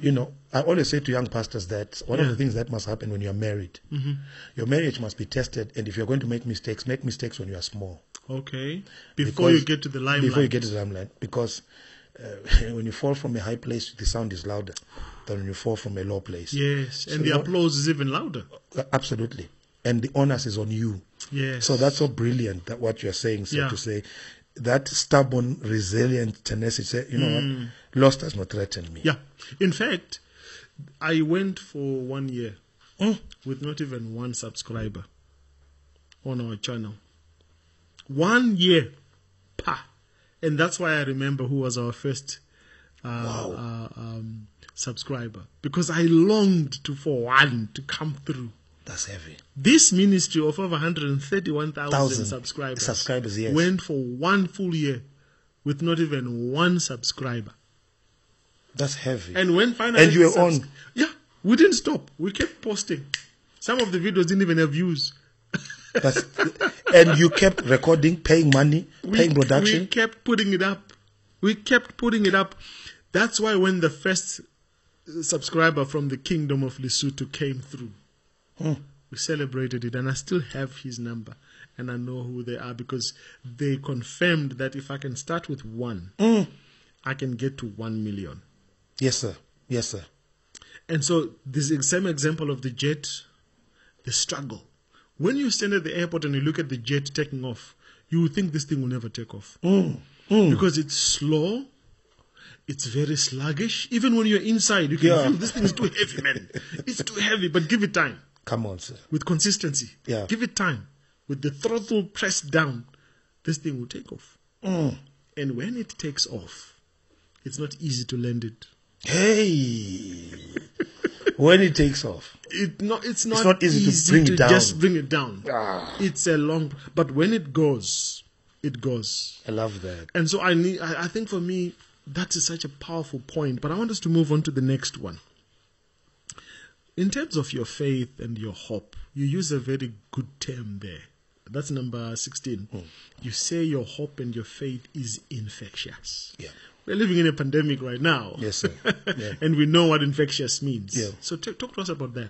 You know, I always say to young pastors that one of the things that must happen when you are married, Mhm. your marriage must be tested, and if you're going to make mistakes, make mistakes when you are small. Okay. Before you get to the limelight. Before you get to the limelight, because uh, [laughs] when you fall from a high place, the sound is louder than when you fall from a low place. Yes. And the know- applause is even louder. Uh, Absolutely, and the onus is on you. Yes. So that's so brilliant that what you're saying, so Yeah. to say, that stubborn, resilient tenacity. Say, you know Mm. what? Loss does not threaten me. Yeah. In fact, I went for one year Mm. with not even one subscriber on our channel. One year. Pa. And that's why I remember who was our first uh, uh, um, subscriber. Because I longed to for one to come through. That's heavy. This ministry of over 131,000 Thousand subscribers, subscribers, yes. went for one full year with not even one subscriber. That's heavy. And when finally, And you were subs- on. Yeah, we didn't stop. We kept posting. Some of the videos didn't even have views. That's, and you kept recording, paying money, We, paying production. we kept putting it up. We kept putting it up. That's why when the first subscriber from the kingdom of Lesotho came through, Hmm. we celebrated it, and I still have his number, and I know who they are because they confirmed that if I can start with one, Hmm. I can get to one million. Yes, sir. Yes, sir. And so this same example of the jet, the struggle. When you stand at the airport and you look at the jet taking off, you would think this thing will never take off Mm. Mm. because it's slow. It's very sluggish. Even when you're inside, you can Yeah. feel this thing is too heavy, man. It's too heavy, but give it time Come on, sir. with consistency. Yeah. Give it time with the throttle pressed down. This thing will take off. Mm. And when it takes off, it's not easy to land it. Hey. when it takes off. It no, it's not, not easy to bring it down. just bring it down. Ah, It's a long, but when it goes, it goes. I love that. And so I need. I, I think for me, that is such a powerful point. But I want us to move on to the next one. In terms of your faith and your hope, you use a very good term there. That's number sixteen. Hmm. You say your hope and your faith is infectious. Yeah. We're living in a pandemic right now. Yes, sir. [laughs] Yeah. and we know what infectious means. Yeah. So t- talk to us about that.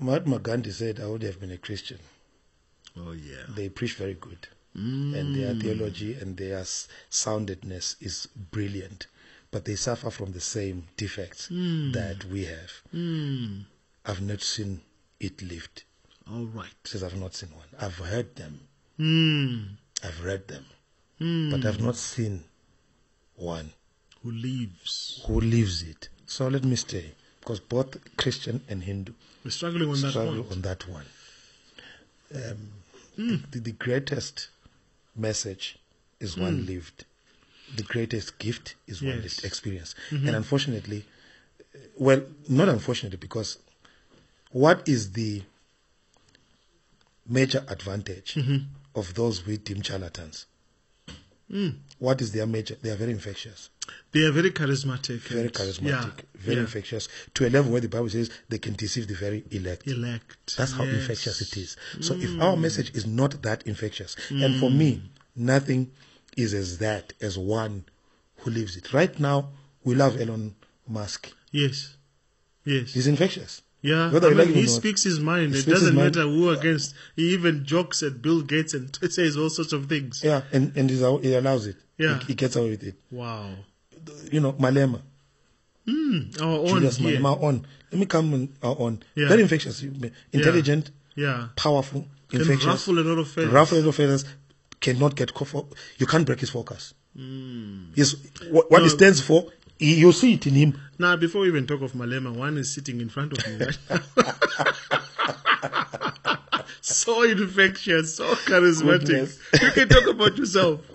Mahatma Gandhi said I would have been a Christian. Oh yeah. They preach very good. And their theology and their soundedness is brilliant. But they suffer from the same defects that we have. Mm. I've not seen it lived. All right. Says I've not seen one. I've heard them. Mm. I've read them. Mm. But I've not seen one Who lives? who lives it. So let me stay. Because both Christian and Hindu We're struggling on that struggle point. on that one. Um, hmm. the, the greatest message is one hmm. lived. The greatest gift is one lived experience. Mm-hmm. And unfortunately, uh, well, not unfortunately, because what is the major advantage mm-hmm. of those we deem charlatans? Hmm. What is their major? They are very infectious They are very charismatic. very charismatic, yeah, very yeah. infectious, to a level where the Bible says they can deceive the very elect. Elect. That's how yes. infectious it is. So if our message is not that infectious, and for Mm. me, nothing is as that as one who lives it. Right now, we love Elon Musk. Yes. Yes. He's infectious. yeah. whether I mean, like he speaks his mind. He It doesn't mind. matter who against. He even jokes at Bill Gates and [laughs] says all sorts of things. Yeah, and, and he allows it. Yeah. He, he gets away with it. Wow. You know, Malema. Mm, our own Julius here. Malema, our own. Let me come on our own. Yeah. Very infectious. Intelligent, Yeah. powerful, Can infectious. ruffle a lot of feathers. Ruffle little feathers cannot get you can't break his focus. Yes, what, what No. he stands for, he, you see it in him. Now, before we even talk of Malema, one is sitting in front of me. right. [laughs] so infectious, so charismatic. Goodness. [laughs] You can talk about yourself. [laughs]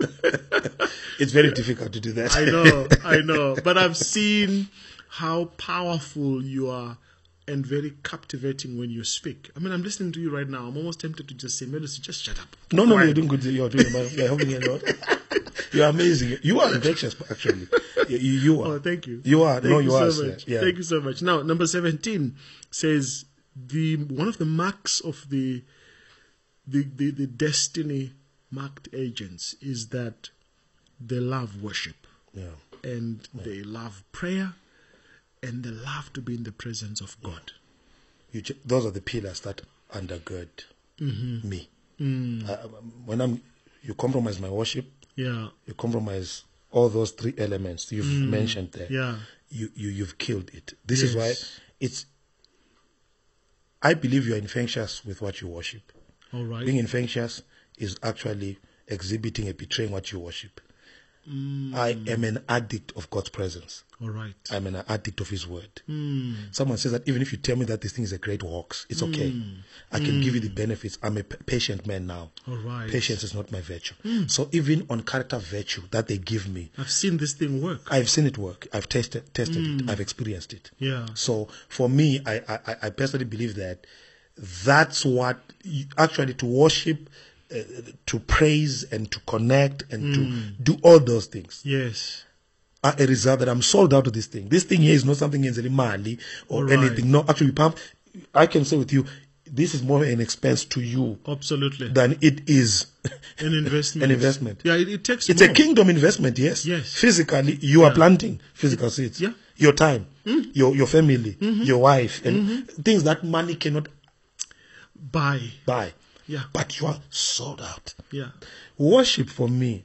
It's very difficult to do that. I know, [laughs] I know. But I've seen how powerful you are and very captivating when you speak. I mean, I'm listening to you right now. I'm almost tempted to just say, Medicine, just shut up. no, no, no, you're doing good. You're doing well. You're helping a lot. You're amazing. You are infectious, actually. You, you you oh, are. Oh, thank you. You are. Thank no, you, you, are. so sir. much. Yeah. Thank you so much. Now, number 17 says the one of the marks of the the, the, the destiny marked agents is that they love worship Yeah. and they love prayer and they love to be in the presence of God. You, those are the pillars that undergird Mm-hmm. me. Mm. I- I- when I'm, you compromise my worship, Yeah. you compromise all those three elements you've mentioned there. Mm. Yeah. You, you, you've killed it. This is why it's, I believe you're infectious with what you worship. All right. Being infectious is actually exhibiting and betraying what you worship. Mm. I am an addict of God's presence. All right. I'm an addict of His word. Mm. Someone says that even if you tell me that this thing is a great hoax, it's okay. I can give you the benefits. I'm a patient man now. All right. Patience is not my virtue. So even on character virtue that they give me, I've seen this thing work. I've seen it work. I've tested tested it. I've experienced it. Yeah. So for me, I, I, I personally believe that that's what you, actually to worship, Uh, to praise and to connect and to mm. do all those things Yes. are a result that I'm sold out to this thing. This thing here is not something in Mali or Right. anything. No, actually, Pam, I can say with you, this is more an expense to you Absolutely. than it is An [laughs] investment. an investment. Yeah, it, it takes It's more. a kingdom investment, yes. Yes. Physically, you are planting physical seeds. Yeah. Mm. Your time, mm-hmm. your your family, mm-hmm. your wife, and mm-hmm. things that money cannot Buy. buy. Yeah. But you are sold out. Yeah. Worship for me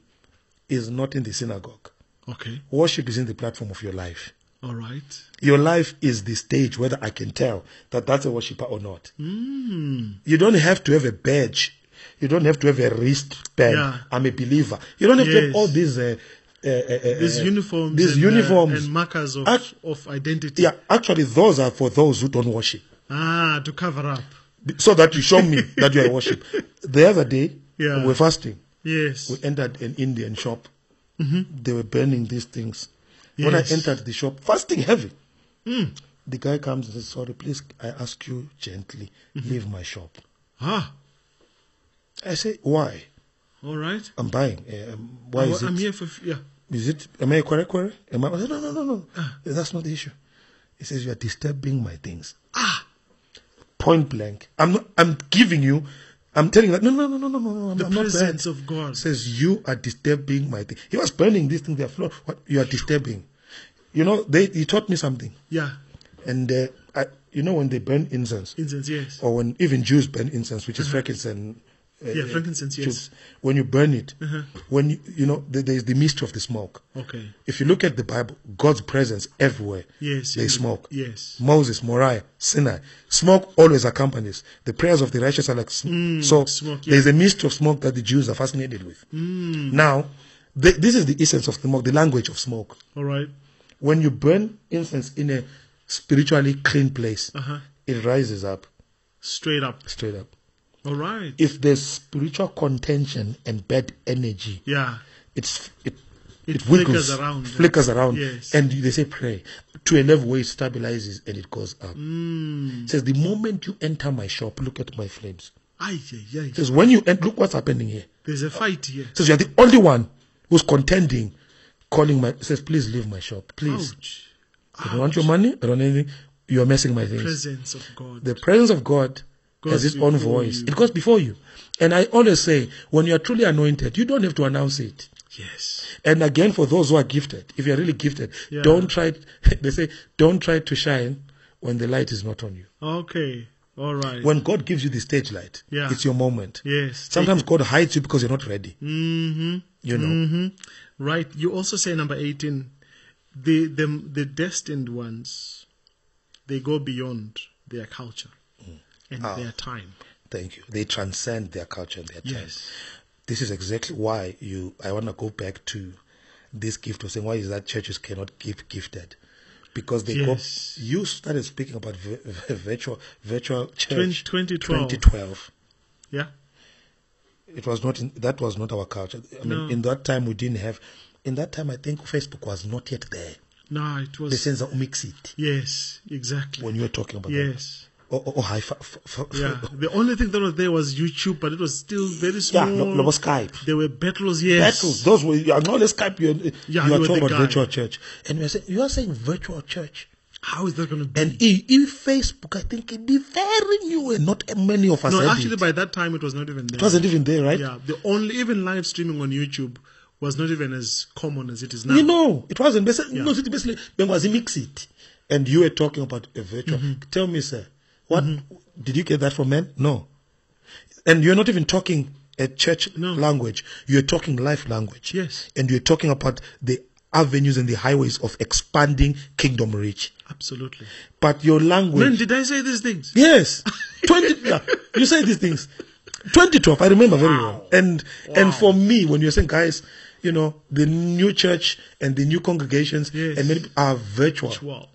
is not in the synagogue. Okay. Worship is in the platform of your life. All right. Your life is the stage whether I can tell that that's a worshiper or not. Mm. You don't have to have a badge. You don't have to have a wristband. Yeah. I'm a believer. You don't have to have all these uh, uh, uh, uh, These uh, uniforms. These and, uh, uniforms. and markers of, Act- of identity. yeah, actually, those are for those who don't worship, Ah, to cover up. So that you show me that you are worship. [laughs] The other day, Yeah. we were fasting. Yes. We entered an Indian shop. They were burning these things. When I entered the shop, fasting heavy. The guy comes and says, "Sorry, please, I ask you gently, leave my shop." Ah, I say, "Why? all right. I'm buying. Um, why Oh, is I'm it? here for. Yeah. Is it? Am I a query query? Am I? I said, no, no, no, no. That's not the issue. He says you are disturbing my things. Ah, Point blank. I'm not. I'm giving you. I'm telling you that no, no, no, no, no, no. no, I'm, the I'm not presence bad. of God. says you are disturbing my thing. He was burning this thing. Their floor. What you are disturbing. You know, they he taught me something. Yeah. And uh, I, you know, when they burn incense, Incense, yes. or when even Jews burn incense, which is frankincense. Uh, Yeah, frankincense, yes. When you burn it, when you, you know, there there is the mystery of the smoke. Okay. If you look at the Bible, God's presence everywhere. Yes. There in is the- smoke. Yes. Moses, Moriah, Sinai. Smoke always accompanies. The prayers of the righteous are like sm- so. Mm, smoke, There is a mystery of smoke that the Jews are fascinated with. Mm. Now, th- this is the essence of the smoke, the language of smoke. All right. When you burn incense in a spiritually clean place, Uh huh. it rises up Straight up. straight up. All right. If there's spiritual contention and bad energy, Yeah. it's it It it, wiggles, flickers around. flickers around, Yes. and they say pray to a level where it stabilizes and it goes up. Mm. It says the moment you enter my shop, look at my flames. Aye, aye, aye. Says when you enter, look what's happening here. There's a fight here. Says you're the only one who's contending, calling my. Says please leave my shop, please. Ouch. I don't want your money. I don't want anything. You're messing my things. Presence of God. The presence of God has its own voice. you. It goes before you. And I always say, when you are truly anointed, you don't have to announce it. yes. And again, for those who are gifted, if you are really gifted, Yeah. don't try. [laughs] They say, don't try to shine when the light is not on you. Okay. All right. When God gives you the stage light, Yeah. it's your moment. yes. Sometimes God hides you because you're not ready. Mm-hmm. You know. hmm Right. You also say number 18, the, the, the destined ones, they go beyond their culture and Ah. their time. Thank you. They transcend their culture and their time. Yes. This is exactly why you. I want to go back to this gift of saying why is that churches cannot give gifted because they Yes. go. You started speaking about vi- vi- virtual virtual church 2012. 2012. Yeah. It was not in, that was not our culture. I mean, No. in that time we didn't have. In that time, I think Facebook was not yet there. No, it was The sense of mix it Yes, exactly. when you were talking about that. Yes. Or, or, or high fi- f- f- Yeah. The only thing that was there was YouTube, but it was still very small. Yeah, no, no, was Skype. There were battles, yes. Battles. Those were you are not Skype. You, Yeah, you you are talking about guy. virtual church, and you are saying you are saying virtual church. How is that going to be? And if Facebook, I think it'd be very new, and not many of us. no, actually, it. by that time, it was not even there. it wasn't even there, right? Yeah, the only even live streaming on YouTube was not even as common as it is now. You know, it wasn't. Basically, Yeah. No, it basically, Bengwazi mix it. And you were talking about a virtual. Mm-hmm. Tell me, sir, what mm-hmm. did you get that from men? No. And you're not even talking a church No. language. You're talking life language. Yes. And you're talking about the avenues and the highways of expanding kingdom reach. Absolutely. But your language. Man, did I say these things? Yes, twenty. yeah, you say these things. 2012, I remember very well. And and for me, when you're saying, guys, you know, the new church and the new congregations Yes. and many are virtual.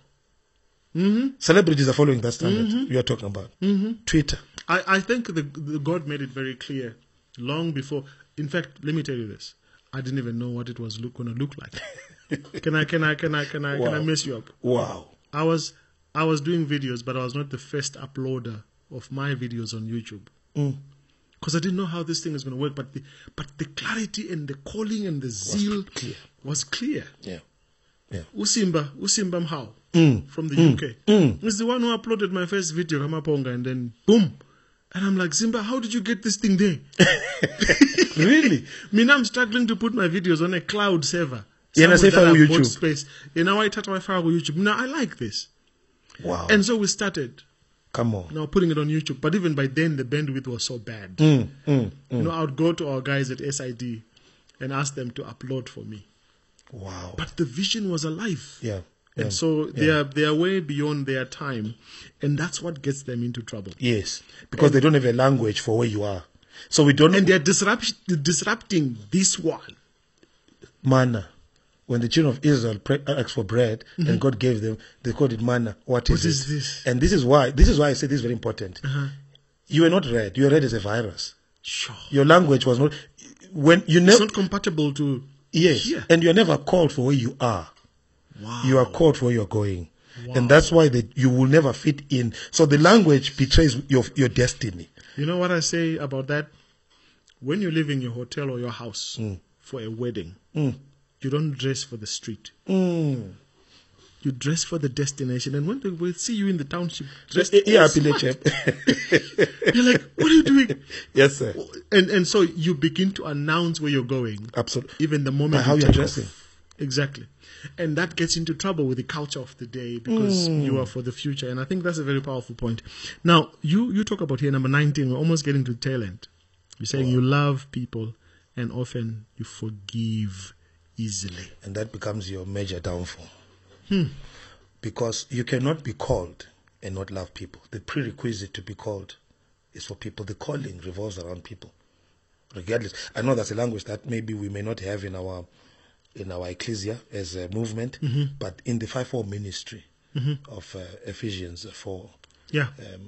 Wow. Celebrities are following that standard mm-hmm. you are talking about. Mm-hmm. Twitter. I, I think the, the God made it very clear long before. In fact, let me tell you this. I didn't even know what it was look, going to look like. [laughs] can I can I can I can I can I mess you up? Wow. I was I was doing videos, but I was not the first uploader of my videos on YouTube. Mm. Because I didn't know how this thing is going to work, but the but the clarity and the calling and the zeal clear. was clear. Yeah. Yeah. Usimba, Usimba Mhao Mm. from the UK. He's the one who uploaded my first video, Kamaponga, and then boom. And I'm like, Zimba, how did you get this thing there? [laughs] Really? [laughs] Me now I'm struggling to put my videos on a cloud server. Yeah, na Somewhere safe that for I YouTube. Space. You know, I touch my file YouTube. Now I like this. Wow. And so we started Come on. now putting it on YouTube. But even by then, the bandwidth was so bad. Mm, mm, You know, I would go to our guys at SID and ask them to upload for me. wow. But the vision was alive. Yeah. And so they are they are way beyond their time, and that's what gets them into trouble. Yes. Because they don't have a language for where you are. So we don't And they're disrupt, disrupting this one. manna. When the children of Israel pre- asked for bread and God gave them, they called it manna. What is Mm-hmm. What is this? And this is why this is why I say this is very important. Uh-huh. You were not red. You were red as a virus. Sure. Your language was not when you It's never not compatible to. yes, here. and you're never called for where you are. Wow. You are caught where you're going, and that's why that you will never fit in. So the language betrays your your destiny. You know what I say about that? When you live in your hotel or your house Mm. for a wedding, you don't dress for the street. Mm. You dress for the destination. And when they will see you in the township dressed, Yeah, smart, Pilechep. [laughs] you're like, what are you doing? [laughs] yes, sir. And and so you begin to announce where you're going, Absolutely. even the moment By how you you're take off. dressing. Exactly. And that gets into trouble with the culture of the day because Hmm. you are for the future. And I think that's a very powerful point. Now, you, you talk about here, number 19, we're almost getting to tail end. You're saying you love people and often you forgive easily. and that becomes your major downfall. Hmm. Because you cannot be called and not love people. The prerequisite to be called is for people. The calling revolves around people, regardless. I know that's a language that maybe we may not have in our in our ecclesia as a movement, Mm-hmm. but in the five-fold ministry, of uh, Ephesians 4. Yeah. Um,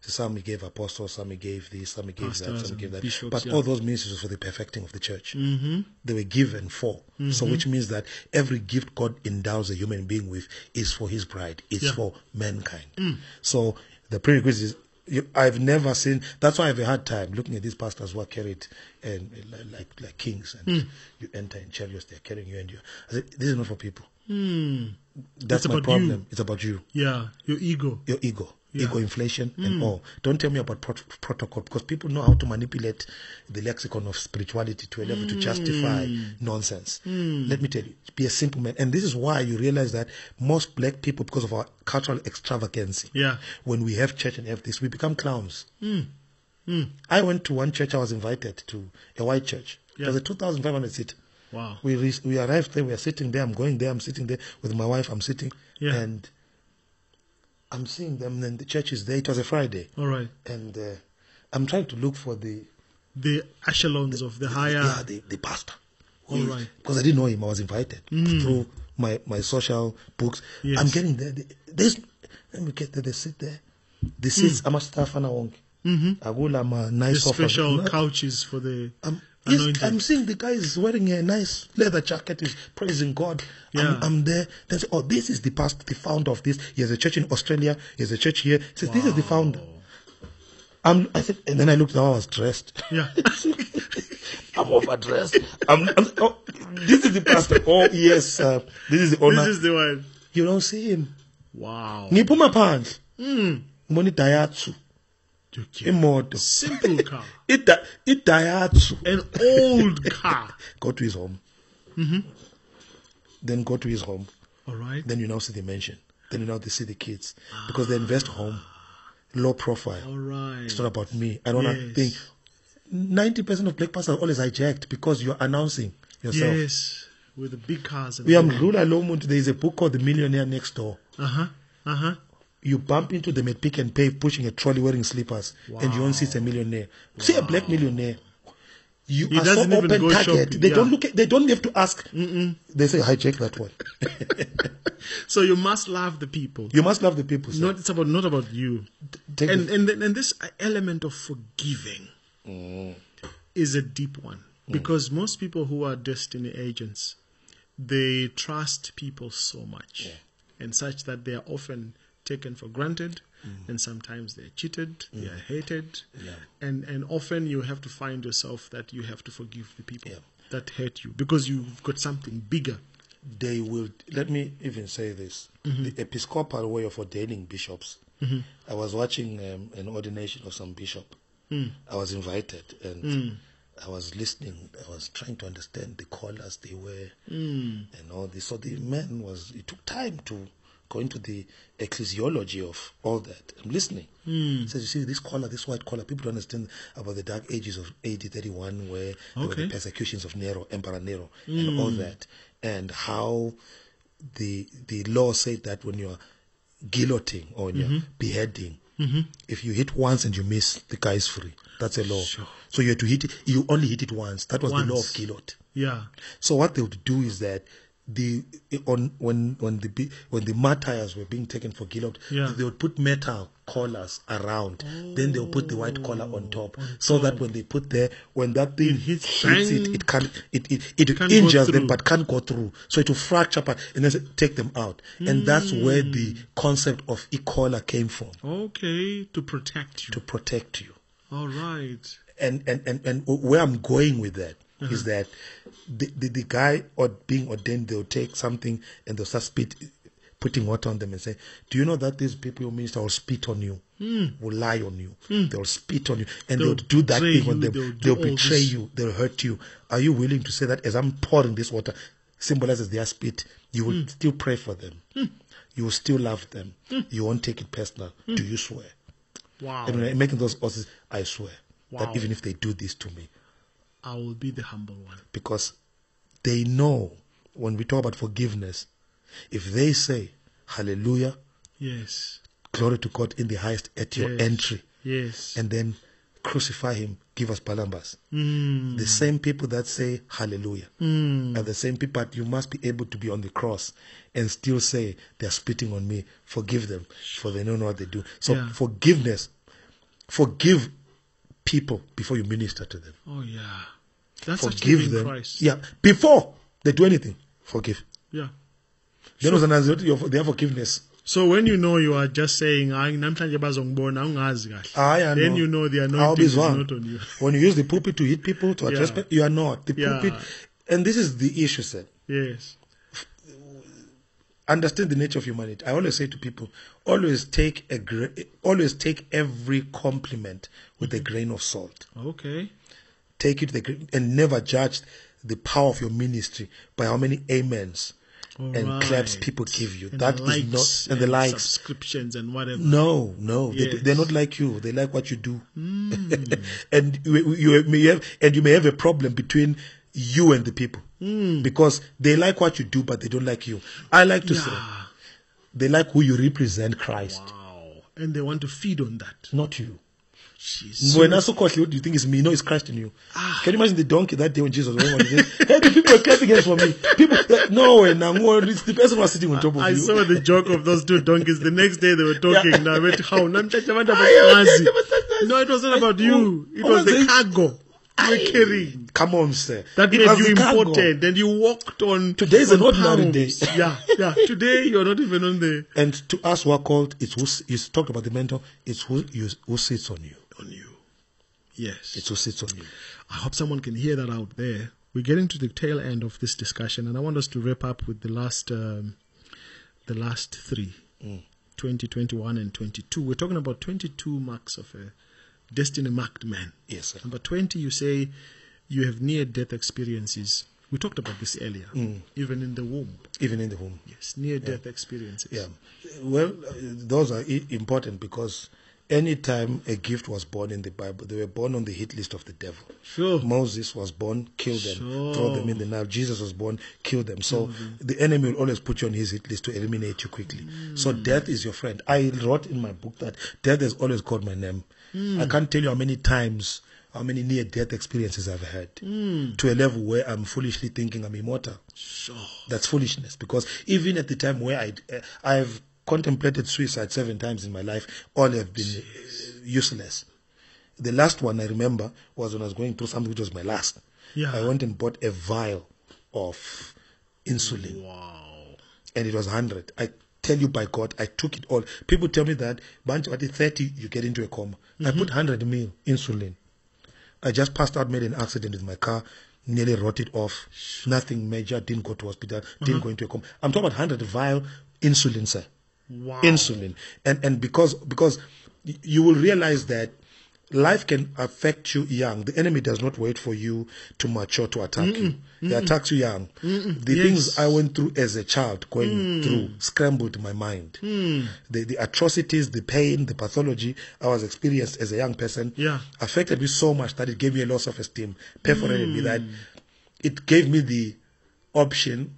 so some he gave apostles, some he gave this, some he gave that, some he gave that. bishops, but yeah. all those ministries were for the perfecting of the church. Mm-hmm. They were given for. So which means that every gift God endows a human being with is for his bride. It's Yeah. for mankind. So the prerequisite is I've never seen. That's why I have a hard time looking at these pastors who are carried and like like, like kings, and hmm. you enter in chariots, they're carrying you, and you. I said, this is not for people. Hmm. That's It's my about problem. you. It's about you Yeah. Your ego. your ego, Yeah. ego inflation, and mm. all. Don't tell me about prot- protocol because people know how to manipulate the lexicon of spirituality to a level to mm. justify nonsense. Mm. Let me tell you, be a simple man. And this is why you realize that most black people, because of our cultural extravagancy, Yeah. when we have church and have this, we become clowns. I went to one church, I was invited to a white church. It was a 2,500 seat. Wow. We, re- we arrived there, we are sitting there, I'm going there, I'm sitting there with my wife, I'm sitting, Yeah. and I'm seeing them, and the church is there. It was a Friday, All right. and uh, I'm trying to look for the The echelons of the higher. yeah the, the pastor. All right. Because I didn't know him, I was invited through my, my social books. Yes. I'm getting there. The- There's let me get there. They sit there. The seats mm. amastafana wonke. Akula ma the nice sofa. special No, couches for the I'm, yes. I'm seeing the guy is wearing a nice leather jacket, is praising God. Yeah. I'm, I'm there. They say, oh, this is the pastor, the founder of this. He has a church in Australia. He has a church here. He says, this is the founder. I'm, I said, and then I looked how I was dressed. yeah. [laughs] I'm overdressed. I'm, I'm, oh, this is the pastor. Oh, yes, uh, this is the owner. this is the one. you don't see him. Wow. Ngiphuma phandle. Ngibona iDaihatsu Okay. Imoto. Simple [laughs] car. Ida- iDaihatsu. An old car. Go to his home. Then go to his home. All right. Then you now see the mansion. Then you now they see the kids because they invest home, low profile. All right. It's not about me. I don't Yes. think ninety percent of black pastors are always hijacked because you're announcing yourself. Yes. With the big cars. And Uyamdlula lo muntu, There is a book called The Millionaire Next Door. uh-huh Uh huh. You bump into them at Pick n Pay pushing a trolley wearing slippers, and you won't see it's a millionaire. See a black millionaire. You He are so open target. They yeah. don't look. At, they don't have to ask. They say hijack that one. [laughs] So you must love the people. you must love the people. sir. Not it's about not about you. Take and, and and this element of forgiving Mm. is a deep one because most people who are destiny agents they trust people so much and such that they are often taken for granted and sometimes they're cheated they are hated Mm. Yeah. and and often you have to find yourself that you have to forgive the people Yeah. that hurt you because you've got something bigger they will let me even say this Mm-hmm. the episcopal way of ordaining bishops i was watching um, an ordination of some bishop Mm. i was invited and i was listening i was trying to understand the callers they were Mm. and all this so the man was it took time to go into the ecclesiology of all that. I'm listening. Mm. he says you see this collar this white collar people don't understand about the dark ages of AD 31 where there were the persecutions of Nero Emperor Nero and all hmm. that and how the the law said that when you're guillotining or when you're mm-hmm. beheading mm-hmm. if you hit once and you miss the guy is free. That's a law. Sure. so you have to hit it you only hit it once. That was the law of guillot yeah. So what they would do is that the on when when the when the martyrs were being taken for guilt, Yeah. they would put metal collars around. Then they would put the white collar on top, oh, so that when they put there, when that thing hits hits, it, it can it it, it Can't injures them but can't go through. So it will fracture part and then take them out. And that's where the hmm. concept of e collar came from okay to protect you to protect you all right and and and, and where I'm going with that is Uh-huh. that the, the the guy or being ordained they'll take something and they'll start spit putting water on them and say, Do you know that these people who minister will spit on you, mm. will lie on you, mm. they'll spit on you, and. They'll they'll, do that thing on them, they'll they'll, betray this. you, they'll hurt you. Are you willing to say that as I'm pouring this water symbolizes their spit, you will mm. still pray for them? You will still love them. You won't take it personal. Hmm. Do you swear? wow And when I'm making those oaths, I swear Wow. that even if they do this to me, I will be the humble one because they know when we talk about forgiveness, if they say hallelujah, yes glory to God in the highest at your Yes. entry, yes and then crucify him, give us Barnabas. Mm. The same people that say hallelujah Mm. are the same people, but you must be able to be on the cross and still say, they're spitting on me. Forgive them, for they don't know what they do. So Yeah. forgiveness, forgive people before you minister to them. Oh yeah. That's forgive them. Christ. Yeah, before they do anything, forgive. Yeah. Then was an answer another their forgiveness. So when you know you are just saying "I hayi namhlanje bazongibona ungazi kahle. Then you know the anointing is not on you. [laughs] When you use the pulpit to hit people, to address Yeah. people, you are not. The Yeah. pulpit, and this is the issue, sir. yes. Understand the nature of humanity. I always say to people, always take a gra- always take every compliment with a grain of salt. Okay. Take it with a grain, and never judge the power of your ministry by how many amens and claps people give you. And That the is not and the likes. subscriptions and whatever. No, no, they, Yes. they're not like you. They like what you do, Mm. [laughs] and you, you may have and you may have a problem between you and the people Mm. because they like what you do, but they don't like you. I like to say they like who you represent, Christ, Wow. And they want to feed on that. not you. Jeez. when I so costly, what do you think is me? No, it's Christ in you. Ah. Can you imagine the donkey that day when Jesus was going on? He said, Hey, the people were clapping hands for me. People, uh, no, and it's the person was sitting on top of I you. saw the joke of those two donkeys. The next day they were talking. Yeah. Now, wait, how? Namhlanje abantu Aye, abasemazi. aye, No, it wasn't about you. It Oh, was the cargo I, carrying. Come on, sir. That It made was you the cargo. and you walked on. Today is an ordinary day. Yeah, yeah. Today you're not even on the And to us who are called, it's who you talked about the mentor. It's who you, who sits on you. On you. Yes. It who sits on you. I hope someone can hear that out there. We're getting to the tail end of this discussion, and I want us to wrap up with the last, um, the last three, 20, 21, and 22. We're talking about 22 marks of a destiny marked man. Yes, sir. Number 20, you say you have near death experiences. We talked about this earlier, even in the womb. Even in the womb. Yes, near death experiences. Yeah. Well, uh, those are important because anytime a gift was born in the Bible, they were born on the hit list of the devil. Sure. Moses was born, kill them, Sure. throw them in the Nile. Jesus was born, kill them. So the enemy will always put you on his hit list to eliminate you quickly. So hmm. death is your friend. I wrote in my book that death has always called my name. Hmm. I can't tell you how many times, how many near death experiences I've had hmm. to a level where I'm foolishly thinking I'm immortal. Sure. That's foolishness because even at the time where I, uh, I've contemplated suicide seven times in my life, all have been uh, useless. The last one I remember was when I was going through something which was my last. Yeah. I went and bought a vial of insulin Wow. and it was 100. I tell you by God, I took it all. People tell me that, but at 30, you get into a coma. I put 100 mil insulin. I just passed out, made an accident with my car, nearly rotted off. Nothing major, didn't go to hospital, didn't go into a coma. I'm talking about 100 vial insulin, sir. Wow. Insulin. And, and because, because you will realize that life can affect you young. The enemy does not wait for you to mature to attack you. He attacks you young. The Yes. things I went through as a child, going through, scrambled my mind. The, the atrocities, the pain, the pathology I was experienced as a young person Yeah. affected me so much that it gave me a loss of esteem, perforated me that it gave me the option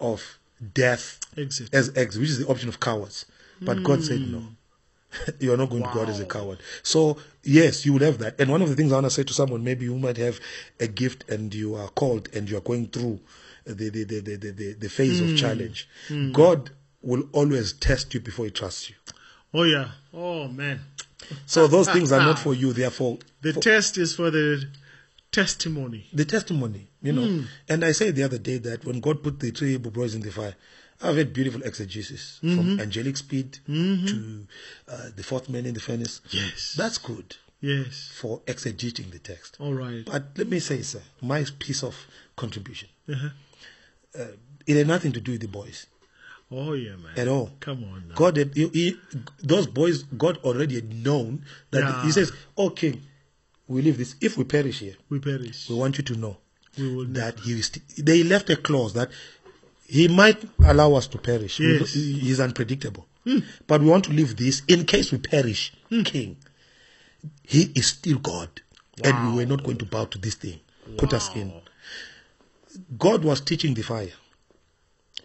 of death Exit. as exit, which is the option of cowards. But God said no. Hmm. [laughs] you are not going to God as a coward. So yes, you will have that. And one of the things I want to say to someone, maybe you might have a gift and you are called and you are going through the the the the, the, the, the phase of hmm. challenge. Hmm. God will always test you before he trusts you. Oh yeah. Oh man. So those things are not [laughs] for you, they are for The test is for the testimony. the testimony, you know. And I said the other day that when God put the three Hebrew boys in the fire, I've had beautiful exegesis from angelic speed to uh, the fourth man in the furnace. Yes. That's good Yes. for exegeting the text. All right. But let me say, sir, my piece of contribution, Uh-huh. it had nothing to do with the boys Oh yeah, man. at all. Come on. Now. God, had, he, he- those boys, God already had known that Yeah. He says, "Oh King, we leave this. If we perish here, We perish. we want you to know that He is." They left a clause that He might allow us to perish. Yes. don't- He is unpredictable, but we want to leave this in case we perish, King. He is still God, and we were not going to bow to this thing. Put us in. God was teaching the fire.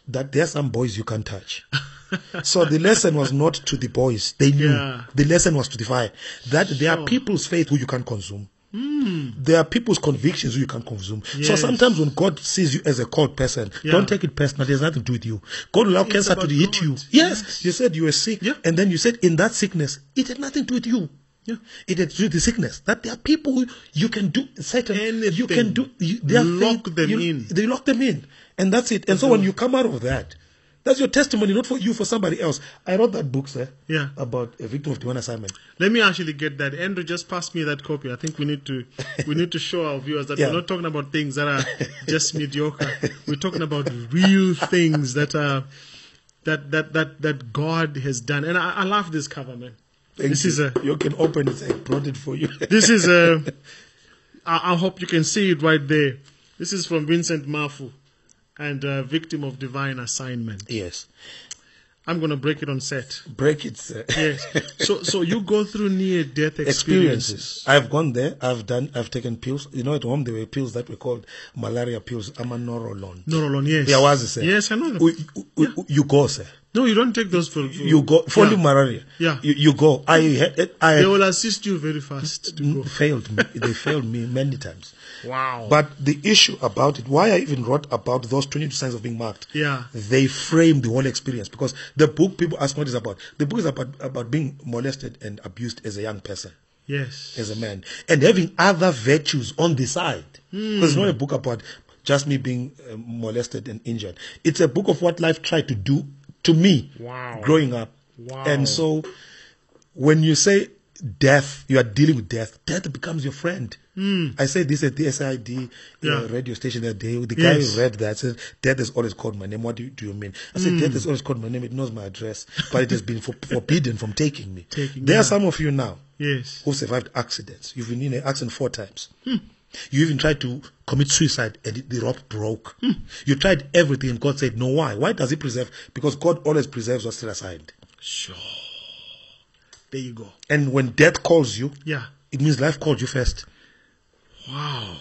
that there are some boys you can't touch. [laughs] so the lesson was not to the boys. They knew. Yeah. The lesson was to the fire. That there are people's faith who you can't consume. Hmm. There are people's convictions you can't consume. So sometimes when God sees you as a called person, Yeah. don't take it personal. There's nothing to do with you. God will allow It's cancer to about hit you. Yes. Yes. You said you were sick. Yeah. And then you said in that sickness, it had nothing to do with you. Yeah. It had to do with the sickness. That there are people who you can do Satan. You can do. You, they Lock them you- in. They lock them in, and that's it. And so when you come out of that, that's your testimony, not for you, for somebody else. I wrote that book, sir. Yeah. About a victim of divine assignment. Let me actually get that. Andrew, just pass me that copy. I think we need to we need to show our viewers that Yeah. we're not talking about things that are just mediocre. We're talking about real things that are that that that that God has done. And I, I love this cover, man. Thank this you. is a You can open it. I brought it for you. [laughs] this is a. I, I hope you can see it right there. This is from Vincent Mafu, and uh, victim of divine assignment. yes. I'm going to break it on set. Break it, sir. Yes. So so you go through near death [laughs] experiences. experiences. I've gone there. I've done. I've taken pills. You know, at home there were pills that were called malaria pills, amanorolon. Norolon, yes. Yeah, was sir? Yes, I know we- we- You go, sir. No, you don't take those for. for You go. For Yeah. malaria. Yeah. You, you go. I. had- I They will assist you very fast to go. failed me. They failed me many times. Wow. But the issue about it, why I even wrote about those 22 signs of being marked, Yeah. they frame the whole experience because the book people ask what it's about. The book is about about being molested and abused as a young person, yes. as a man, and having other virtues on the side. Because it's not a book about just me being uh, molested and injured. It's a book of what life tried to do to me Wow. growing up. Wow. And so when you say death, you are dealing with death. Death becomes your friend. I said this at the SID uh, Yeah. radio station that day. The guy Yes. read that said, Death has always called my name. What do you, do you mean? I said, Death has always called my name. It knows my address, but it has been for, forbidden from taking me. Taking- there yeah. are some of you now Yes. who survived accidents. You've been in an accident four times. You even tried to commit suicide and the rope broke. You tried everything and God said, No, why? Why does He preserve? Because God always preserves what's still assigned. Sure. There you go. And when death calls you, Yeah. it means life called you first. Wow.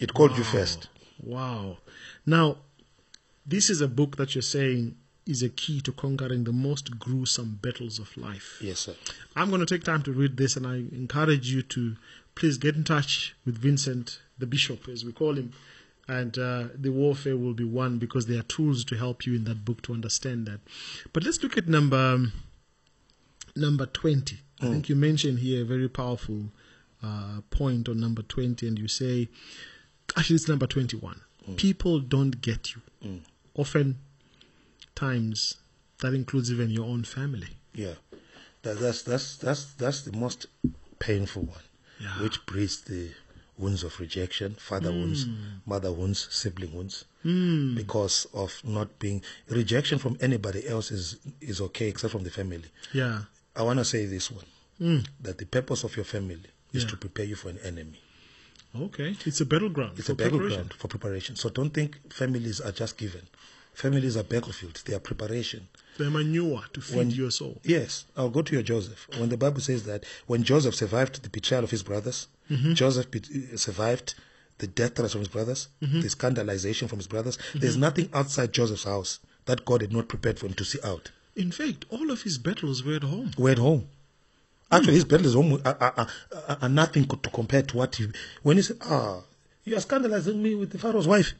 It called you first. Wow. Now, this is a book that you're saying is a key to conquering the most gruesome battles of life. Yes, sir. I'm going to take time to read this, and I encourage you to please get in touch with Vincent, the bishop, as we call him, and uh, the warfare will be won because there are tools to help you in that book to understand that. But let's look at number um, number twenty. I think you mentioned here a very powerful uh, point on number twenty, and you say, actually, it's number twenty-one. Mm. People don't get you. Mm. Often times that includes even your own family. Yeah. That, that's, that's, that's, that's the most painful one, Yeah. which breeds the wounds of rejection, father wounds, mm. mother wounds, sibling wounds, because of not being rejection from anybody else is is okay except from the family. Yeah. I want to say this one that the purpose of your family is Yeah. to prepare you for an enemy. Okay, it's a battleground. It's a battleground for preparation. So don't think families are just given. Families are battlefields. They are preparation. They're manure to feed When- your soul. Yes, I'll go to your Joseph. When the Bible says that when Joseph survived the betrayal of his brothers, Mm-hmm. Joseph be- survived the death threats from his brothers, Mm-hmm. the scandalization from his brothers. There's nothing outside Joseph's house that God had not prepared for him to see out. In fact, all of his battles were at home. We're at home. Actually, his battles are, are, are, are nothing to compare to what he. When he said, "Ah, you are scandalizing me with the Pharaoh's wife,"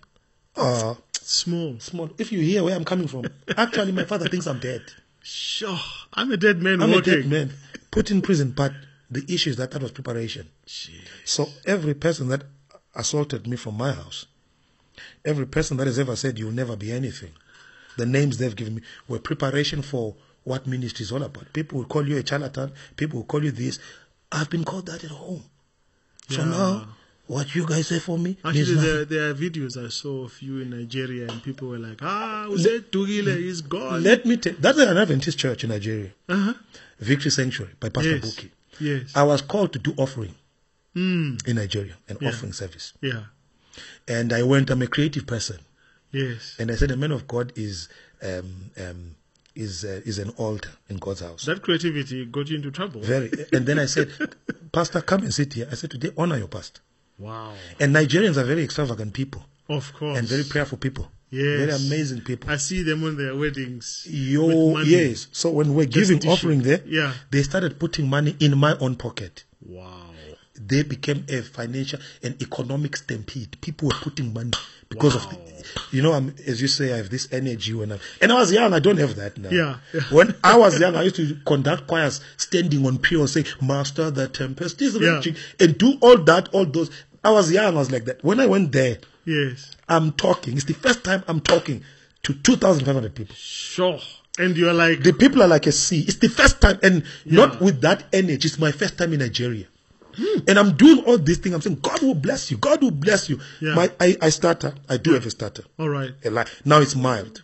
ah, Small. small. If you hear where I'm coming from, actually, my father thinks I'm dead. Sure. I'm a dead man I'm a dead man, put in prison. But the issue is that that was preparation. Gee. So every person that assaulted me from my house, every person that has ever said you'll never be anything, the names they've given me were preparation for what ministry is all about. People will call you a charlatan. People will call you this. I've been called that at home. So now, what you guys say for me Actually, there, there are videos I saw of you in Nigeria, and people were like, "Ah, Use Tugile is gone." Let me tell. That's an Adventist church in Nigeria, uh-huh. Victory Sanctuary by Pastor Yes. Buki. Yes. I was called to do offering Mm. in Nigeria, an Yeah. offering service, Yeah. and I went. I'm a creative person. Yes. And I said, the man of God is um, um, is uh, is an altar in God's house. That creativity got you into trouble. Very. And then I said, [laughs] Pastor, come and sit here. I said, today honor your pastor. Wow. And Nigerians are very extravagant people. Of course. and very prayerful people. Yes. Very amazing people. I see them on their weddings. Yo, yes. So when we're giving offering there, Yeah. they started putting money in my own pocket. Wow. They became a financial and economic stampede. People were putting money because of, the, you know, I'm, as you say, I have this energy when I, and I was young. I don't have that now. Yeah, yeah. [laughs] When I was young, I used to conduct choirs standing on pier, say, "Master, the tempest is Yeah. and do all that, all those. I was young. I was like that. When I went there, Yes. I'm talking. It's the first time I'm talking to 2,500 people. Sure. And you're like, The people are like a sea. It's the first time, and not with that energy. It's my first time in Nigeria. And I'm doing all these things. I'm saying, God will bless you. God will bless you. Yeah. My, I, I stutter. I do have a stutter. all right. A. Now it's mild.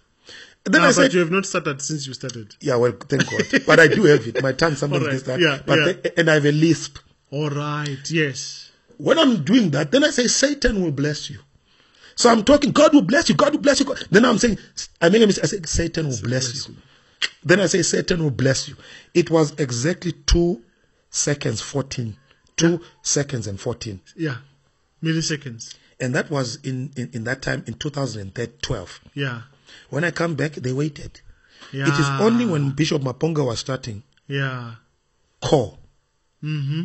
And then Ah, I but said, you have not started since you started. yeah, well, thank God. [laughs] but I do have it. My tongue sometimes right. gets that. Yeah, but yeah. then- and I have a lisp. All right. Yes. When I'm doing that, then I say, Satan will bless you. So I'm talking, God will bless you, God will bless you. God. Then I'm saying, I mean, I say, Satan will bless you. Then I say, Satan will bless you. It was exactly two seconds, 14. Two seconds and 14. Yeah. Milliseconds. And that was in, in, in that time in 2012. Yeah. When I come back, they waited. Yeah. It is only when Bishop Maponga was starting Yeah. call Mm-hmm.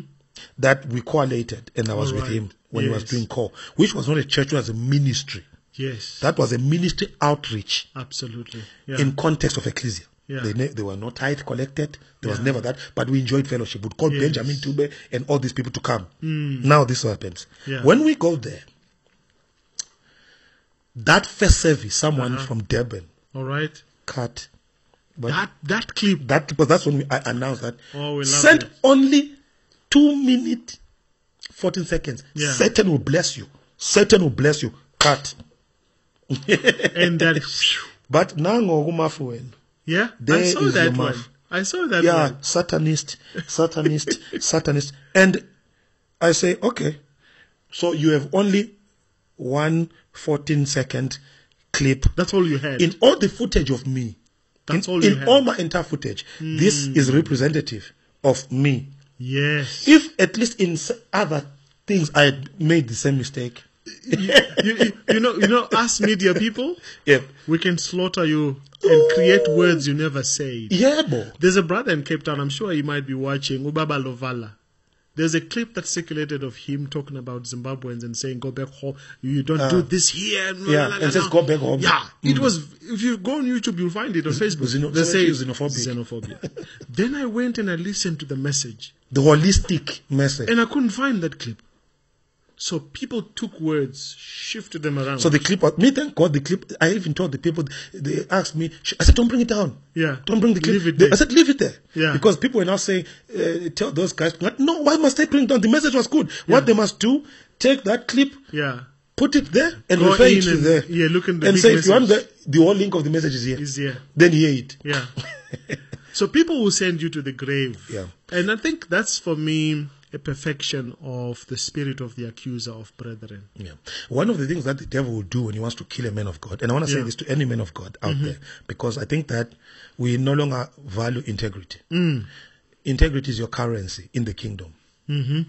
that we collated and I was with him when he was doing call, which was not a church, it was a ministry. Yes. That was a ministry outreach. Absolutely. Yeah. in context of ecclesia. Yeah. They, ne- they were not tithe collected. There was never that. But we enjoyed fellowship. We'd call Yes. Benjamin Dube and all these people to come. Now this happens. Yeah. When we go there, that first service, someone Uh-huh. from Durban all right. cut. But That that clip. that because that's when we, I announced that. Oh, we love Send only two minute, fourteen seconds. Yeah. Satan will bless you. Satan will bless you. Cut. and that. [laughs] But now Yeah. I saw that one. mouth. I saw that yeah, one. satanist, [laughs] satanist, satanist. And I say, okay, so you have only one 14 second clip. That's all you had. In all the footage of me, That's in, all you in had. all my entire footage, this Hmm. is representative of me. yes. If at least in other things I had made the same mistake, you, you, you know, you know, us media people, yeah, we can slaughter you and create words you never said. yeah, bo. There's a brother in Cape Town, I'm sure you might be watching, Ubaba Lovala. There's a clip that circulated of him talking about Zimbabweans and saying, go back home, you don't do this here. Uh, yeah, and says, "Go back home." Yeah, it Mm. was, if you go on YouTube, you'll find it on Facebook. xeno- they say xenophobic. xenophobia. [laughs] then I went and I listened to the message The holistic message. and I couldn't find that clip. So people took words, shifted them around. So the clip, me thank God, the clip. I even told the people. They asked me. I said, "Don't bring it down. Yeah. don't bring the clip." Leave it there. I said, "Leave it there." Yeah. because people were now saying, uh, "Tell those guys, no, why must they bring it down? The message was good. What they must do, take that clip, yeah, put it there, and Go refer it to and- there. yeah, look in the and say if you want the the whole link of the message is here. is here. then hear it. Yeah. [laughs] so people will send you to the grave. Yeah. And I think that's for me a perfection of the spirit of the accuser of brethren. Yeah. One of the things that the devil will do when he wants to kill a man of God, and I want to say Yeah. this to any man of God out mm-hmm. there, because I think that we no longer value integrity. Mm. Integrity is your currency in the kingdom. Mm-hmm.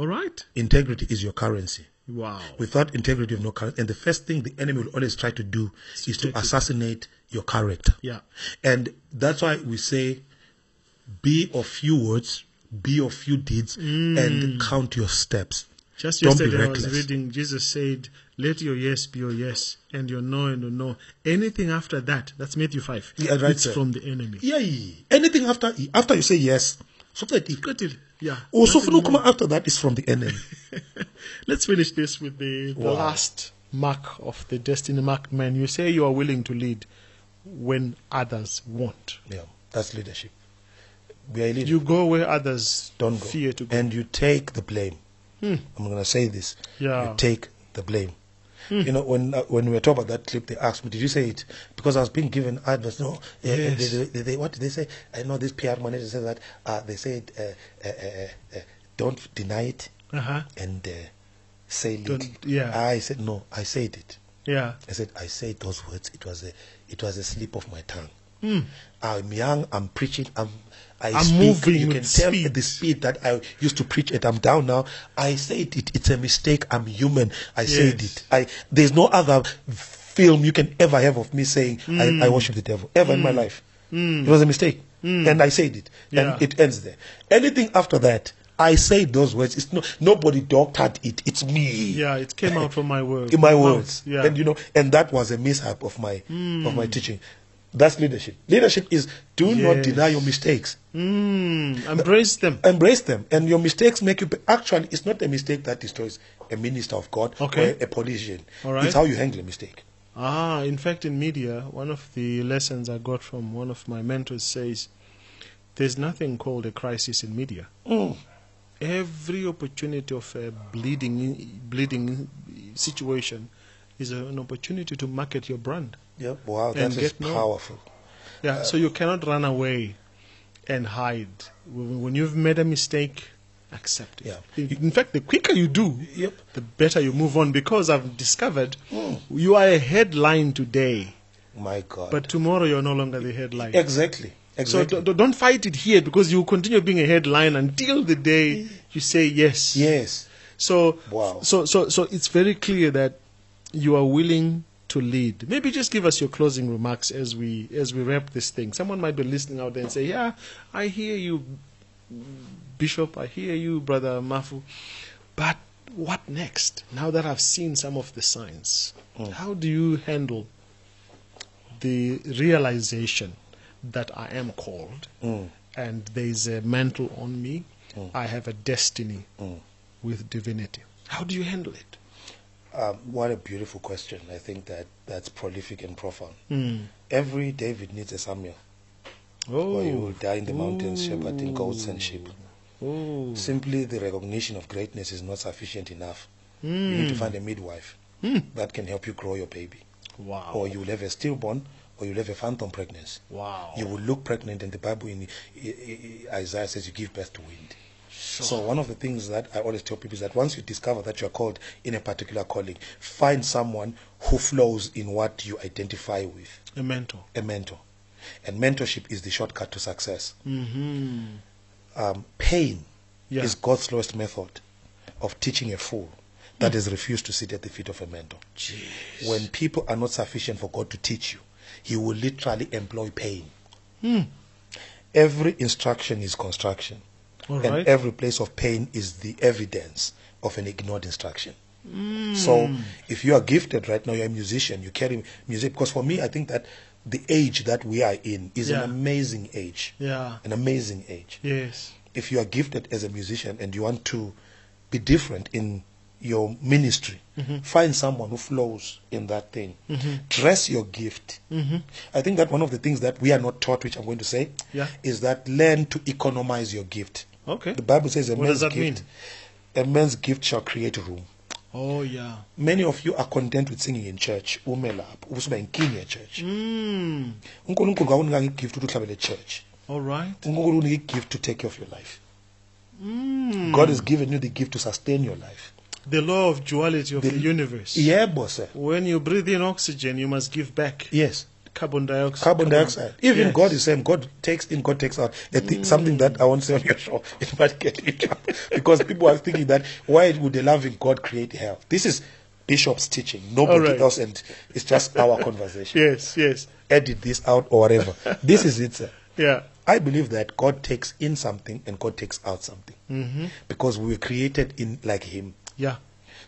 All right. Integrity is your currency. Wow. Without integrity, you have no currency. And the first thing the enemy will always try to do is to take it. assassinate your character. Yeah. And that's why we say, be of few words, be of few deeds, and mm. count your steps. Just Don't yesterday I was reading, Jesus said, Let your yes be your yes, and your no and your no. Anything after that, that's Matthew 5. Yeah, right it's there. from the enemy. Yeah, Anything after after you say yes, so that it- Got it? Yeah. Oh, also Nothing more. Funukuma after that is from the enemy. [laughs] Let's finish this with the, the Wow. last mark of the destiny marked man. You say you are willing to lead when others won't. yeah, that's leadership. Are leaders. You go where others don't go. fear to go. And you take the blame. I'm going to say this. Yeah. You take the blame. You know, when uh, when we were talking about that clip, they asked me, "Did you say it?" Because I was being given advice. No, eh, eh, Yes. they, they, they, what did they say? I know this PR manager said that. Uh, they said, uh, uh, uh, "Don't deny it uh-huh. and uh, say it." Don't- yeah. I said, "No, I said it." Yeah. I said, "I said those words. It was a it was a slip of my tongue." Hmm. I'm young. I'm preaching. I'm. I I'm speak. moving You can tell speed. at the speed that I used to preach at. I'm down now. I said it. It's a mistake. I'm human. I said it. I. There's no other film you can ever have of me saying I, I hmm. worship the devil ever in my hmm. life. It was a mistake, and I said it, Yeah. and it ends there. Anything after that. I say those words. It's no nobody doctored it. It's me Yeah, it came out from my words. [laughs] in my words. Yeah. And you know, and that was a mishap of my of my teaching. That's leadership. Leadership is do not deny your mistakes. Mm, embrace them. Embrace them. And your mistakes make you actually it's not a mistake that destroys a minister of God Okay. or a politician. All right. It's how you handle a mistake. Ah, in fact, in media, one of the lessons I got from one of my mentors says there's nothing called a crisis in media. Mm. Every opportunity of a bleeding, bleeding situation is an opportunity to market your brand. Yep. Wow, And that is powerful. Yeah, so you cannot run away and hide. When you've made a mistake, accept it. Yeah. In fact, the quicker you do, Yep. the better you move on because I've discovered Mm. you are a headline today, My God. but tomorrow you're no longer the headline. exactly. Exactly. d- don't fight it here because you will continue being a headline until the day you say yes. yes. So, Wow. so, so, so it's very clear that you are willing to lead. Maybe just give us your closing remarks as we as we wrap this thing. Someone might be listening out there and say, "Yeah, I hear you, Bishop. I hear you, Brother Mafu. But what next? Now that I've seen some of the signs, how do you handle the realization that I am called Mm. and there is a mantle on me? I have a destiny Mm. with divinity. How do you handle it? Um, what a beautiful question. I think that that's prolific and profound. Mm. Every David needs a Samuel. Or he will die in the mountains shepherding goats and sheep. Oh. Simply the recognition of greatness is not sufficient enough. You Mm. need to find a midwife Mm. that can help you grow your baby. Wow. Or you will have a stillborn or you'll have a phantom pregnancy. wow. You will look pregnant, and the Bible in Isaiah says you give birth to wind. So one of the things that I always tell people is that once you discover that you are called in a particular calling, find someone who flows in what you identify with, a mentor. a mentor. And mentorship is the shortcut to success. Mm-hmm. Um, pain Yeah. is God's lowest method of teaching a fool that has refused to sit at the feet of a mentor. Jeez. When people are not sufficient for God to teach you, He will literally employ pain. Hmm. Every instruction is construction. And every place of pain is the evidence of an ignored instruction. Mm. So if you are gifted right now, you're a musician, you carry music. Because for me, I think that the age that we are in is Yeah. an amazing age. Yeah. An amazing age. Yes. If you are gifted as a musician and you want to be different in your ministry, Mm-hmm. find someone who flows in that thing. Dress your gift. Mm-hmm. I think that one of the things that we are not taught, which I'm going to say, Yeah. is that learn to economize your gift. Okay. The Bible says a What man's does that gift, a man's gift shall create room. Oh yeah. Many of you are content with singing in church. Ume lapho, ubusuba inkingi ye-church. Mm. unkulunkulu kakunika igift ukuthi uhlabele church All right. unkulunkulu unika igift to take care of your life Mm. god has given you the gift to sustain your life the law of duality of the, The- universe. yebo sir When you breathe in oxygen, you must give back yes carbon dioxide. carbon dioxide even Yes. god is saying god takes in god takes out A thi- something that i won't say on your show [laughs] it might get in trouble because people are thinking that why would a loving god create hell this is bishop's teaching nobody right. else and it's just our [laughs] conversation Yes. Yes. edit this out or whatever this is it sir Yeah. I believe that God takes in something and God takes out something Mm-hmm. because we were created in like Him. Yeah.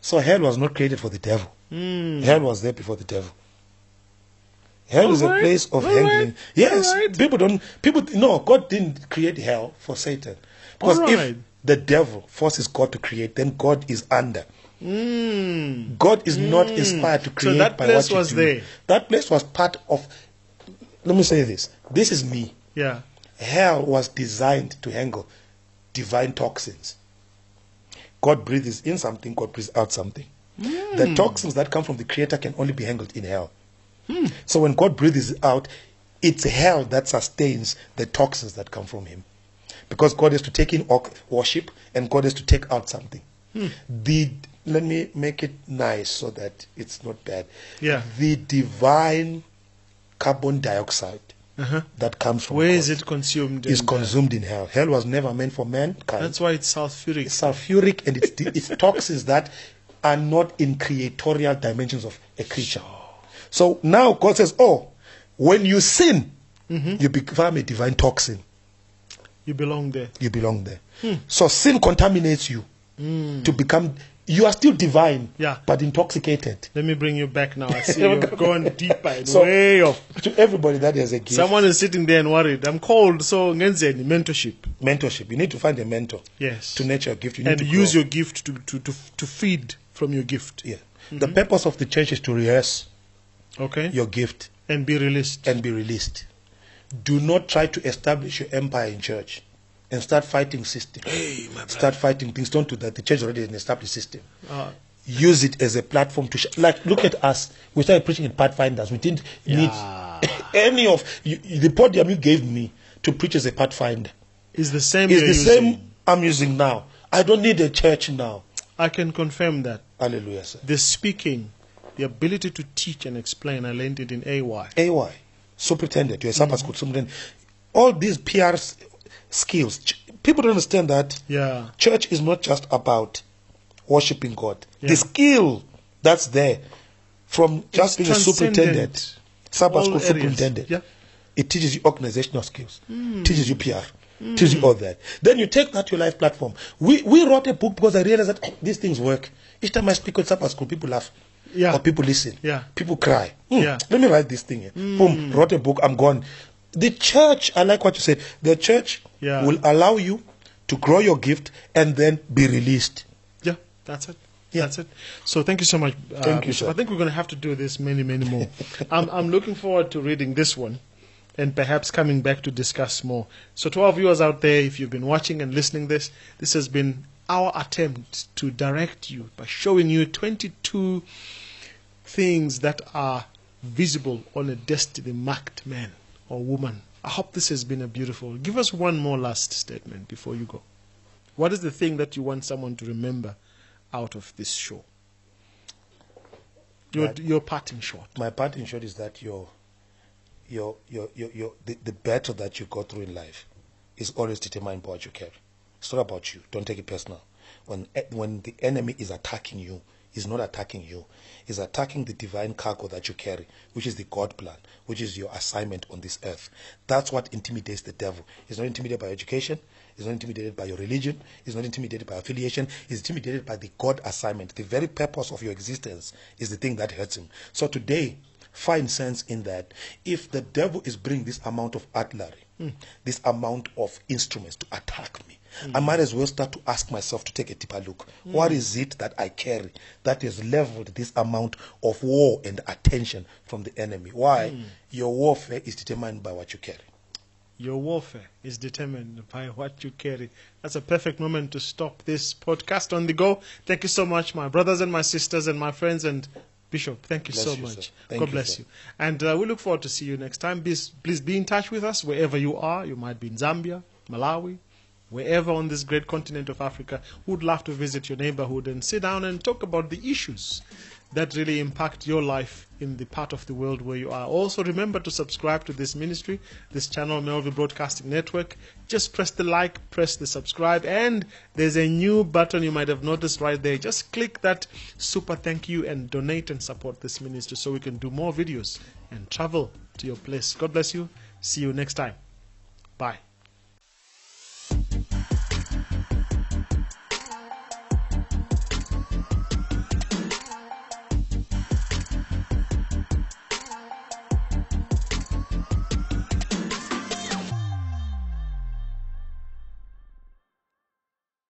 So hell was not created for the devil. Mm. Hell was there before the devil. Hell is a place of alright, handling. Yes, alright. people don't. People no. God didn't create hell for Satan because if the devil forces God to create, then God is under. Mm. God is not Mm. inspired to create So that by place what you was do. there. That place was part of. Let me say this. This is me. Yeah. Hell was designed to handle divine toxins. God breathes in something, God breathes out something. The toxins that come from the Creator can only be handled in hell. So when God breathes out, it's hell that sustains the toxins that come from Him. Because God has to take in worship and God has to take out something. The let me make it nice so that it's not bad. Yeah. The divine carbon dioxide Uh-huh. that comes from Where is it consumed? is consumed in hell. Hell was never meant for mankind. That's why it's sulfuric. It's sulfuric and it's, it's toxins that are not in creatorial dimensions of a creature. So now God says, oh, when you sin, Mm-hmm. you become a divine toxin. You belong there. You belong there. Hmm. So sin contaminates you to become, you are still divine, Yeah. but intoxicated. Let me bring you back now. I see [laughs] you've gone deeper and So- way off. To everybody that has a gift, Someone is sitting there and worried. I'm cold, so mentorship. mentorship, you need to find a mentor Yes. to nurture your gift. You need and to use your gift to, to, to, to feed from your gift. Yeah. The purpose of the church is to rehearse Okay? your gift and be released. and be released. Do not try to establish your empire in church and start fighting system. Hey, Start fighting things. Don't do that. The church already has an established system. Uh, Use it as a platform to sh- like. Look at us. We started preaching in Pathfinders. We didn't Yeah. need [laughs] any of you, the podium you gave me to preach as a Pathfinder. is the same. You're the using. same I'm using now. I don't need a church now. I can confirm that. Hallelujah, sir. The speaking, the ability to teach and explain, I learned it in AY. AY, superintendent, you're a Sabbath school superintendent. All these PR skills, ch- people don't understand that Yeah. church is not just about worshiping God. Yeah. The skill that's there from just It's being a superintendent, transcendent. Sabbath school areas. superintendent, Yeah. it teaches you organizational skills, hmm. teaches you PR, teaches you all that. Then you take that to your life platform. We, we wrote a book because I realized that oh, these things work. Each time I speak on Sabbath school, people laugh. Yeah. Or people listen. Yeah. People cry. Hmm, Yeah. Let me write this thing here. Boom, wrote a book, I'm gone. The church, I like what you said, the church Yeah. will allow you to grow your gift and then be released. Yeah, that's it. Yeah. That's it. So thank you so much. Uh, Thank you, sir. I think we're going to have to do this many, many more. [laughs] I'm, I'm looking forward to reading this one and perhaps coming back to discuss more. So to our viewers out there, if you've been watching and listening this, this has been our attempt to direct you by showing you 22 things that are visible on a destiny marked man or woman. I hope this has been a beautiful. Give us one more last statement before you go. What is the thing that you want someone to remember out of this show? Your, That- your parting shot. My parting shot is that your, your, your, your, your the, the battle that you go through in life is always determined by what you carry. It's not about you. Don't take it personal. When, when the enemy is attacking you, he's not attacking you. He's attacking the divine cargo that you carry, which is the God plan, which is your assignment on this earth. That's what intimidates the devil. He's not intimidated by education. He's not intimidated by your religion. He's not intimidated by affiliation. He's intimidated by the God assignment. The very purpose of your existence is the thing that hurts him. So today, find sense in that. If the devil is bringing this amount of artillery, hmm. this amount of instruments to attack me, I might as well start to ask myself to take a deeper look. What is it that I carry that has leveled this amount of war and attention from the enemy? Why? Your warfare is determined by what you carry. Your warfare is determined by what you carry. That's a perfect moment to stop this podcast on the go. Thank you so much, my brothers and my sisters and my friends and Bishop. Thank you Bless so you, much. God you, bless sir. you. And uh, we look forward to see you next time. Please, please be in touch with us wherever you are. You might be in Zambia, Malawi, wherever on this great continent of Africa. Would love to visit your neighborhood and sit down and talk about the issues that really impact your life in the part of the world where you are. Also, remember to subscribe to this ministry, this channel, Melvee Broadcasting Network. Just press the like, press the subscribe, and there's a new button you might have noticed right there. Just click that super thank you and donate and support this ministry so we can do more videos and travel to your place. God bless you. See you next time. Bye.